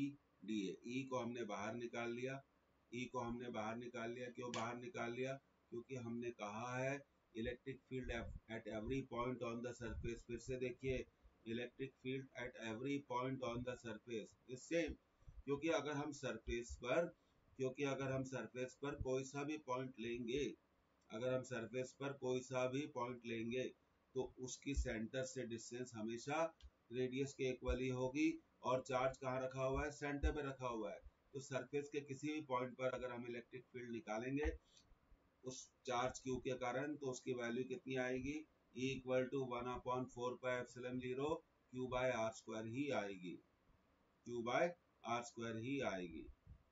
D A को हमने बाहर निकाल लिया। ई को हमने बाहर निकाल लिया। क्यों बाहर निकाल लिया? क्योंकि हमने कहा है electric field at every point on the surface फिर से देखिए electric field at every point on the surface इससे क्योंकि अगर हम सरफेस पर, क्योंकि अगर हम सरफेस पर कोई सा भी पॉइंट लेंगे, अगर हम सरफेस पर कोई सा भी पॉइंट लेंगे तो उसकी सेंटर से डिस्टेंस हमेशा रेडियस के इक्वली होगी। और चार्ज कहाँ रखा हुआ है? सेंटर पे रखा हुआ है। तो सरफेस के किसी भी पॉइंट पर अगर हम इलेक्ट्रिक फ़ील्ड निकालेंगे, उस चार्ज क्यू के कारण तो उसकी वैल्यू कितनी आएगी? Equal to one upon four pi epsilon zero q by r square ही आएगी। क्यू बाय आर स्क्वायर ही आएगी।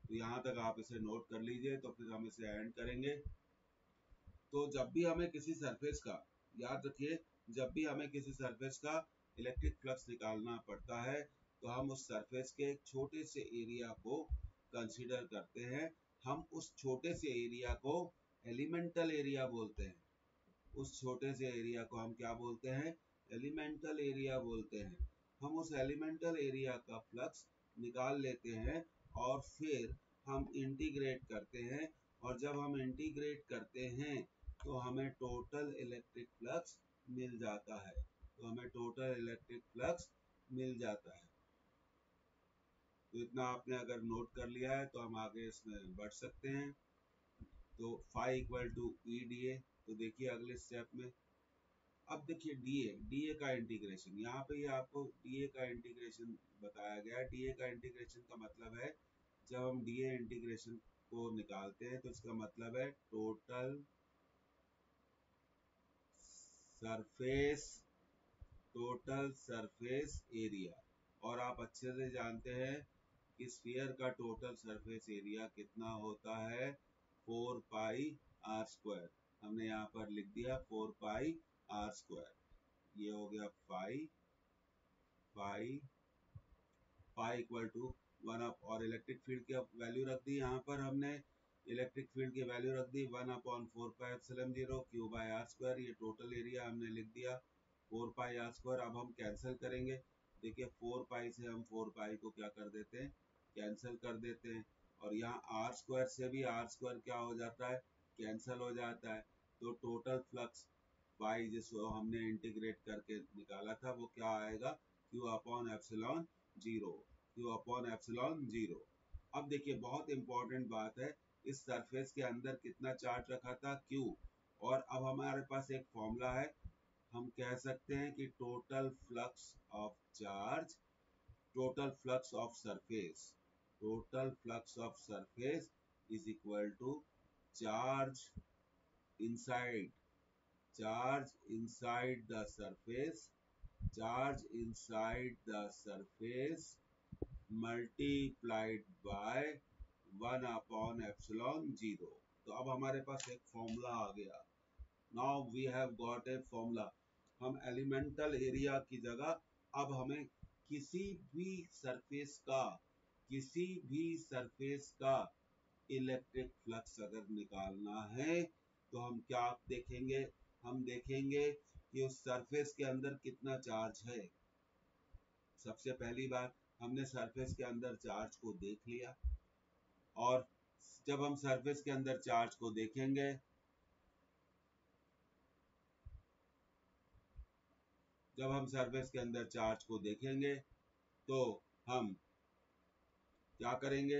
तो यहाँ तक आप इसे नोट कर लीजिए तो फिर हम इसे एंड करेंगे। तो जब भी हमें किसी सरफेस का, याद रखिए, जब भी हमें किसी सरफेस का इलेक्ट्रिक फ्लक्स निकालना पड़ता है तो हम उस सरफेस के छोटे से एरिया को कंसीडर करते हैं, हम उस छोटे से एरिया को एलिमेंटल एरिया बोलते हैं। उस छोटे से एरिया को हम क्या बोलते हैं? एलिमेंटल एरिया बोलते हैं। हम उस एलिमेंटल एरिया का फ्लक्स निकाल लेते हैं और फिर हम इंटीग्रेट करते हैं और जब हम इंटीग्रेट करते हैं तो हमें टोटल इलेक्ट्रिक फ्लक्स मिल जाता है। तो हमें टोटल इलेक्ट्रिक फ्लक्स मिल जाता है। तो इतना आपने अगर नोट कर लिया है तो हम आगे इसमें बढ़ सकते हैं। तो five equal to E D A तो देखिए अगले स्टेप में। अब देखिए डी ए डी ए का इंटीग्रेशन यहाँ पे ये आपको डी ए का इंटीग्रेशन बताया गया है। डी ए का इंटीग्रेशन का मतलब है, जब हम डीए इंटीग्रेशन को निकालते हैं तो इसका मतलब है total surface total surface area और आप अच्छे से जानते हैं स्फीयर का टोटल सरफेस एरिया कितना होता है? फोर पाई आर स्क्वायर हमने यहाँ पर लिख दिया फोर पाई आर स्क्वायर ये हो गया five five five equal to one up और इलेक्ट्रिक फ़ील्ड की वैल्यू रख दी यहाँ पर हमने. इलेक्ट्रिक फ़ील्ड की वैल्यू रख दी one upon four pi epsilon zero q by r square ये टोटल एरिया हमने लिख दिया फोर पाई आर स्क्वायर अब हम कैंसिल करेंगे. देखिए फोर पाई से हम फोर पाई को क्या कर देते हैं? कैंसिल कर देते हैं। और यहाँ आर स्क्वायर से भी आर स्क्वायर क्या हो जाता है? कैंसिल हो जाता है। तो टोटल फ्लक्स पाई जिसको हमने इंटीग्रेट करके निकाला था, वो क्या आएगा? Q upon epsilon zero q upon epsilon zero अब देखिए, बहुत इंपॉर्टेंट बात है, इस सरफेस के अंदर कितना चार्ज रखा था? क्यू और अब हमारे पास एक फॉर्मूला है। हम कह सकते हैं कि total flux of charge total flux of surface total flux of surface is equal to charge inside charge inside the surface charge inside the surface multiplied by one upon epsilon zero तो अब हमारे पास एक फॉर्मूला आ गया। Now we have got a formula हम एलिमेंटल एरिया की जगह अब हमें किसी भी सरफेस का, किसी भी सरफेस का इलेक्ट्रिक फ्लक्स अगर निकालना है तो हम क्या देखेंगे? हम देखेंगे कि उस सरफेस के अंदर कितना चार्ज है। सबसे पहली बात, हमने सरफेस के अंदर चार्ज को देख लिया और जब हम सरफेस के अंदर चार्ज को देखेंगे जब हम सरफेस के अंदर चार्ज को देखेंगे तो हम क्या करेंगे?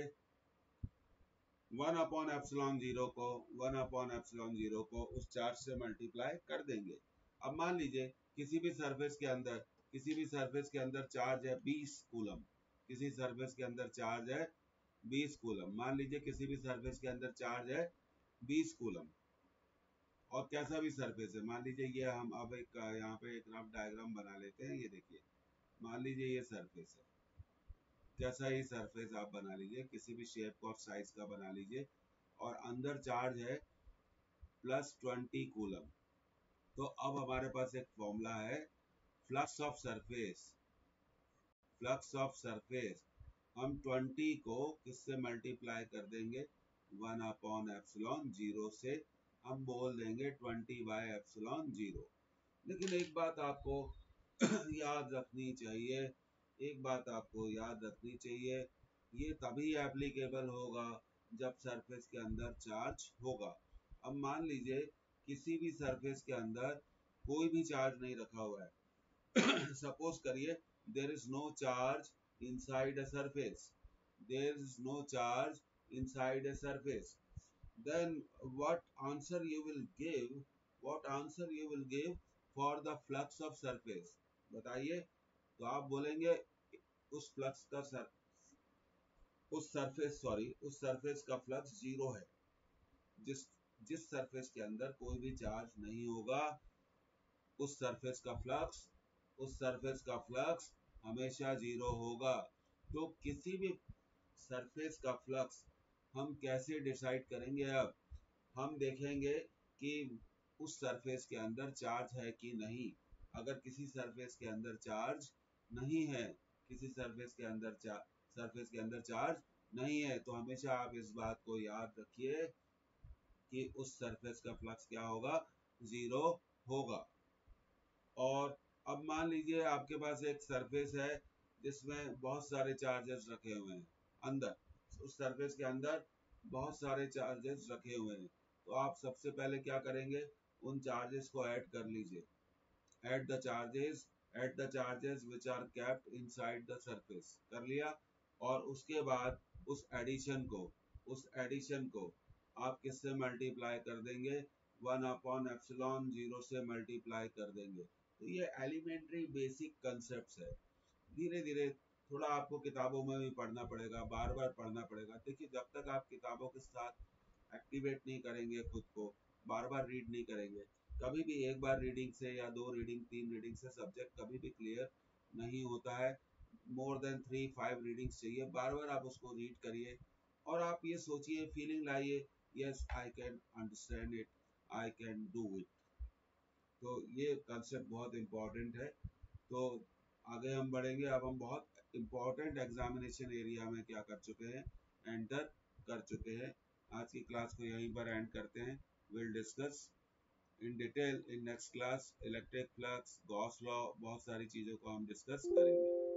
वन अपॉन एप्सिलॉन ज़ीरो को वन अपॉन एप्सिलॉन ज़ीरो को उस चार्ज से मल्टीप्लाई कर देंगे। अब मान लीजिए, किसी भी सरफेस के अंदर, किसी भी सरफेस के अंदर चार्ज है बीस कूलम किसी सरफेस के अंदर चार्ज है बीस कूलम मान लीजिए, किसी भी सरफेस के अंदर चार्ज है बीस कूलम और कैसा भी सरफेस है। मान लीजिए ये हम अब एक, यहाँ पे एक रफ डायग्राम बना लेते हैं, ये देखिए। मान लीजिए ये सरफेस है। कैसा ही सरफेस आप बना लीजिए, किसी भी शेप को और साइज़ का बना लीजिए। और अंदर चार्ज है प्लस ट्वेंटी कूलम तो अब हमारे पास एक फॉर्मूला है flux of surface flux of surface हम 20 को किससे मल्टीप्लाई कर देंगे? वन अपॉन एप्सिलॉन ज़ीरो से हम बोल देंगे 20 बाय एप्सिलॉन ज़ीरो। लेकिन एक बात आपको याद रखनी चाहिए, एक बात आपको याद रखनी चाहिए, ये तभी एप्लीकेबल होगा जब सरफेस के अंदर चार्ज होगा। अब मान लीजिए किसी भी सरफेस के अंदर कोई भी चार्ज नहीं रखा हुआ है। सपोज़ करिए there is no charge inside a surface there is no charge inside a surface then what answer you will give, what answer you will give for the flux of surface? बताइए। तो आप बोलेंगे, उस फ्लक्स का सर उस सरफेस सॉरी उस सरफेस का फ्लक्स ज़ीरो है। जिस जिस सरफेस के अंदर कोई भी चार्ज नहीं होगा, उस सरफेस का फ्लक्स उस सरफेस का फ्लक्स हमेशा ज़ीरो होगा। तो किसी भी सरफेस का फ्लक्स हम कैसे डिसाइड करेंगे अब? हम देखेंगे कि उस सरफेस के अंदर चार्ज है कि नहीं। अगर किसी सरफेस के अंदर चार्ज नहीं है, किसी सरफेस के अंदर सरफेस के अंदर चार्ज नहीं है तो हमेशा आप इस बात को याद रखिए कि उस सरफेस का फ्लक्स क्या होगा? ज़ीरो होगा। और अब मान लीजिए आपके पास एक सरफेस है, जिसमें बहुत सारे चार्जेस रखे हुए हैं, अंदर। उस सरफेस के अंदर बहुत सारे चार्जेस रखे हुए हैं। तो आप सबसे पहले क्या करेंगे? उन चार्जेस को ऐड कर लीजिए। Add the charges add the charges which are kept inside the surface कर लिया। और उसके बाद उस एडिशन को, उस एडिशन को आप किससे मल्टीप्लाई कर देंगे? वन अपॉन एप्सिलॉन ज़ीरो से मल्टीप्लाई कर देंगे। तो ये एलिमेंट्री बेसिक कंसेप्ट है। धीरे धीरे थोड़ा आपको किताबों में भी पढ़ना पड़ेगा बार बार पढ़ना पड़ेगा। देखिए, जब तक आप किताबों के साथ एक्टिवेट नहीं करेंगे खुद को बार बार रीड नहीं करेंगे, कभी भी एक बार रीडिंग से या दो रीडिंग तीन रीडिंग से सब्जेक्ट कभी भी क्लियर नहीं होता है। More than three five readings चाहिए। बार बार आप उसको रीड करिए और आप ये सोचिए फीलिंग लाइए yes I can understand it I can do it तो ये कंसेप्ट बहुत इम्पोर्टेंट है। तो आगे हम बढ़ेंगे। अब हम बहुत इम्पोर्टेंट एग्जामिनेशन एरिया में क्या कर चुके हैं? एंटर कर चुके हैं। आज की क्लास को यहीं पर एंड करते हैं। Will discuss in detail in next class electric flux Gauss law बहुत सारी चीज़ों को हम डिस्कस करेंगे।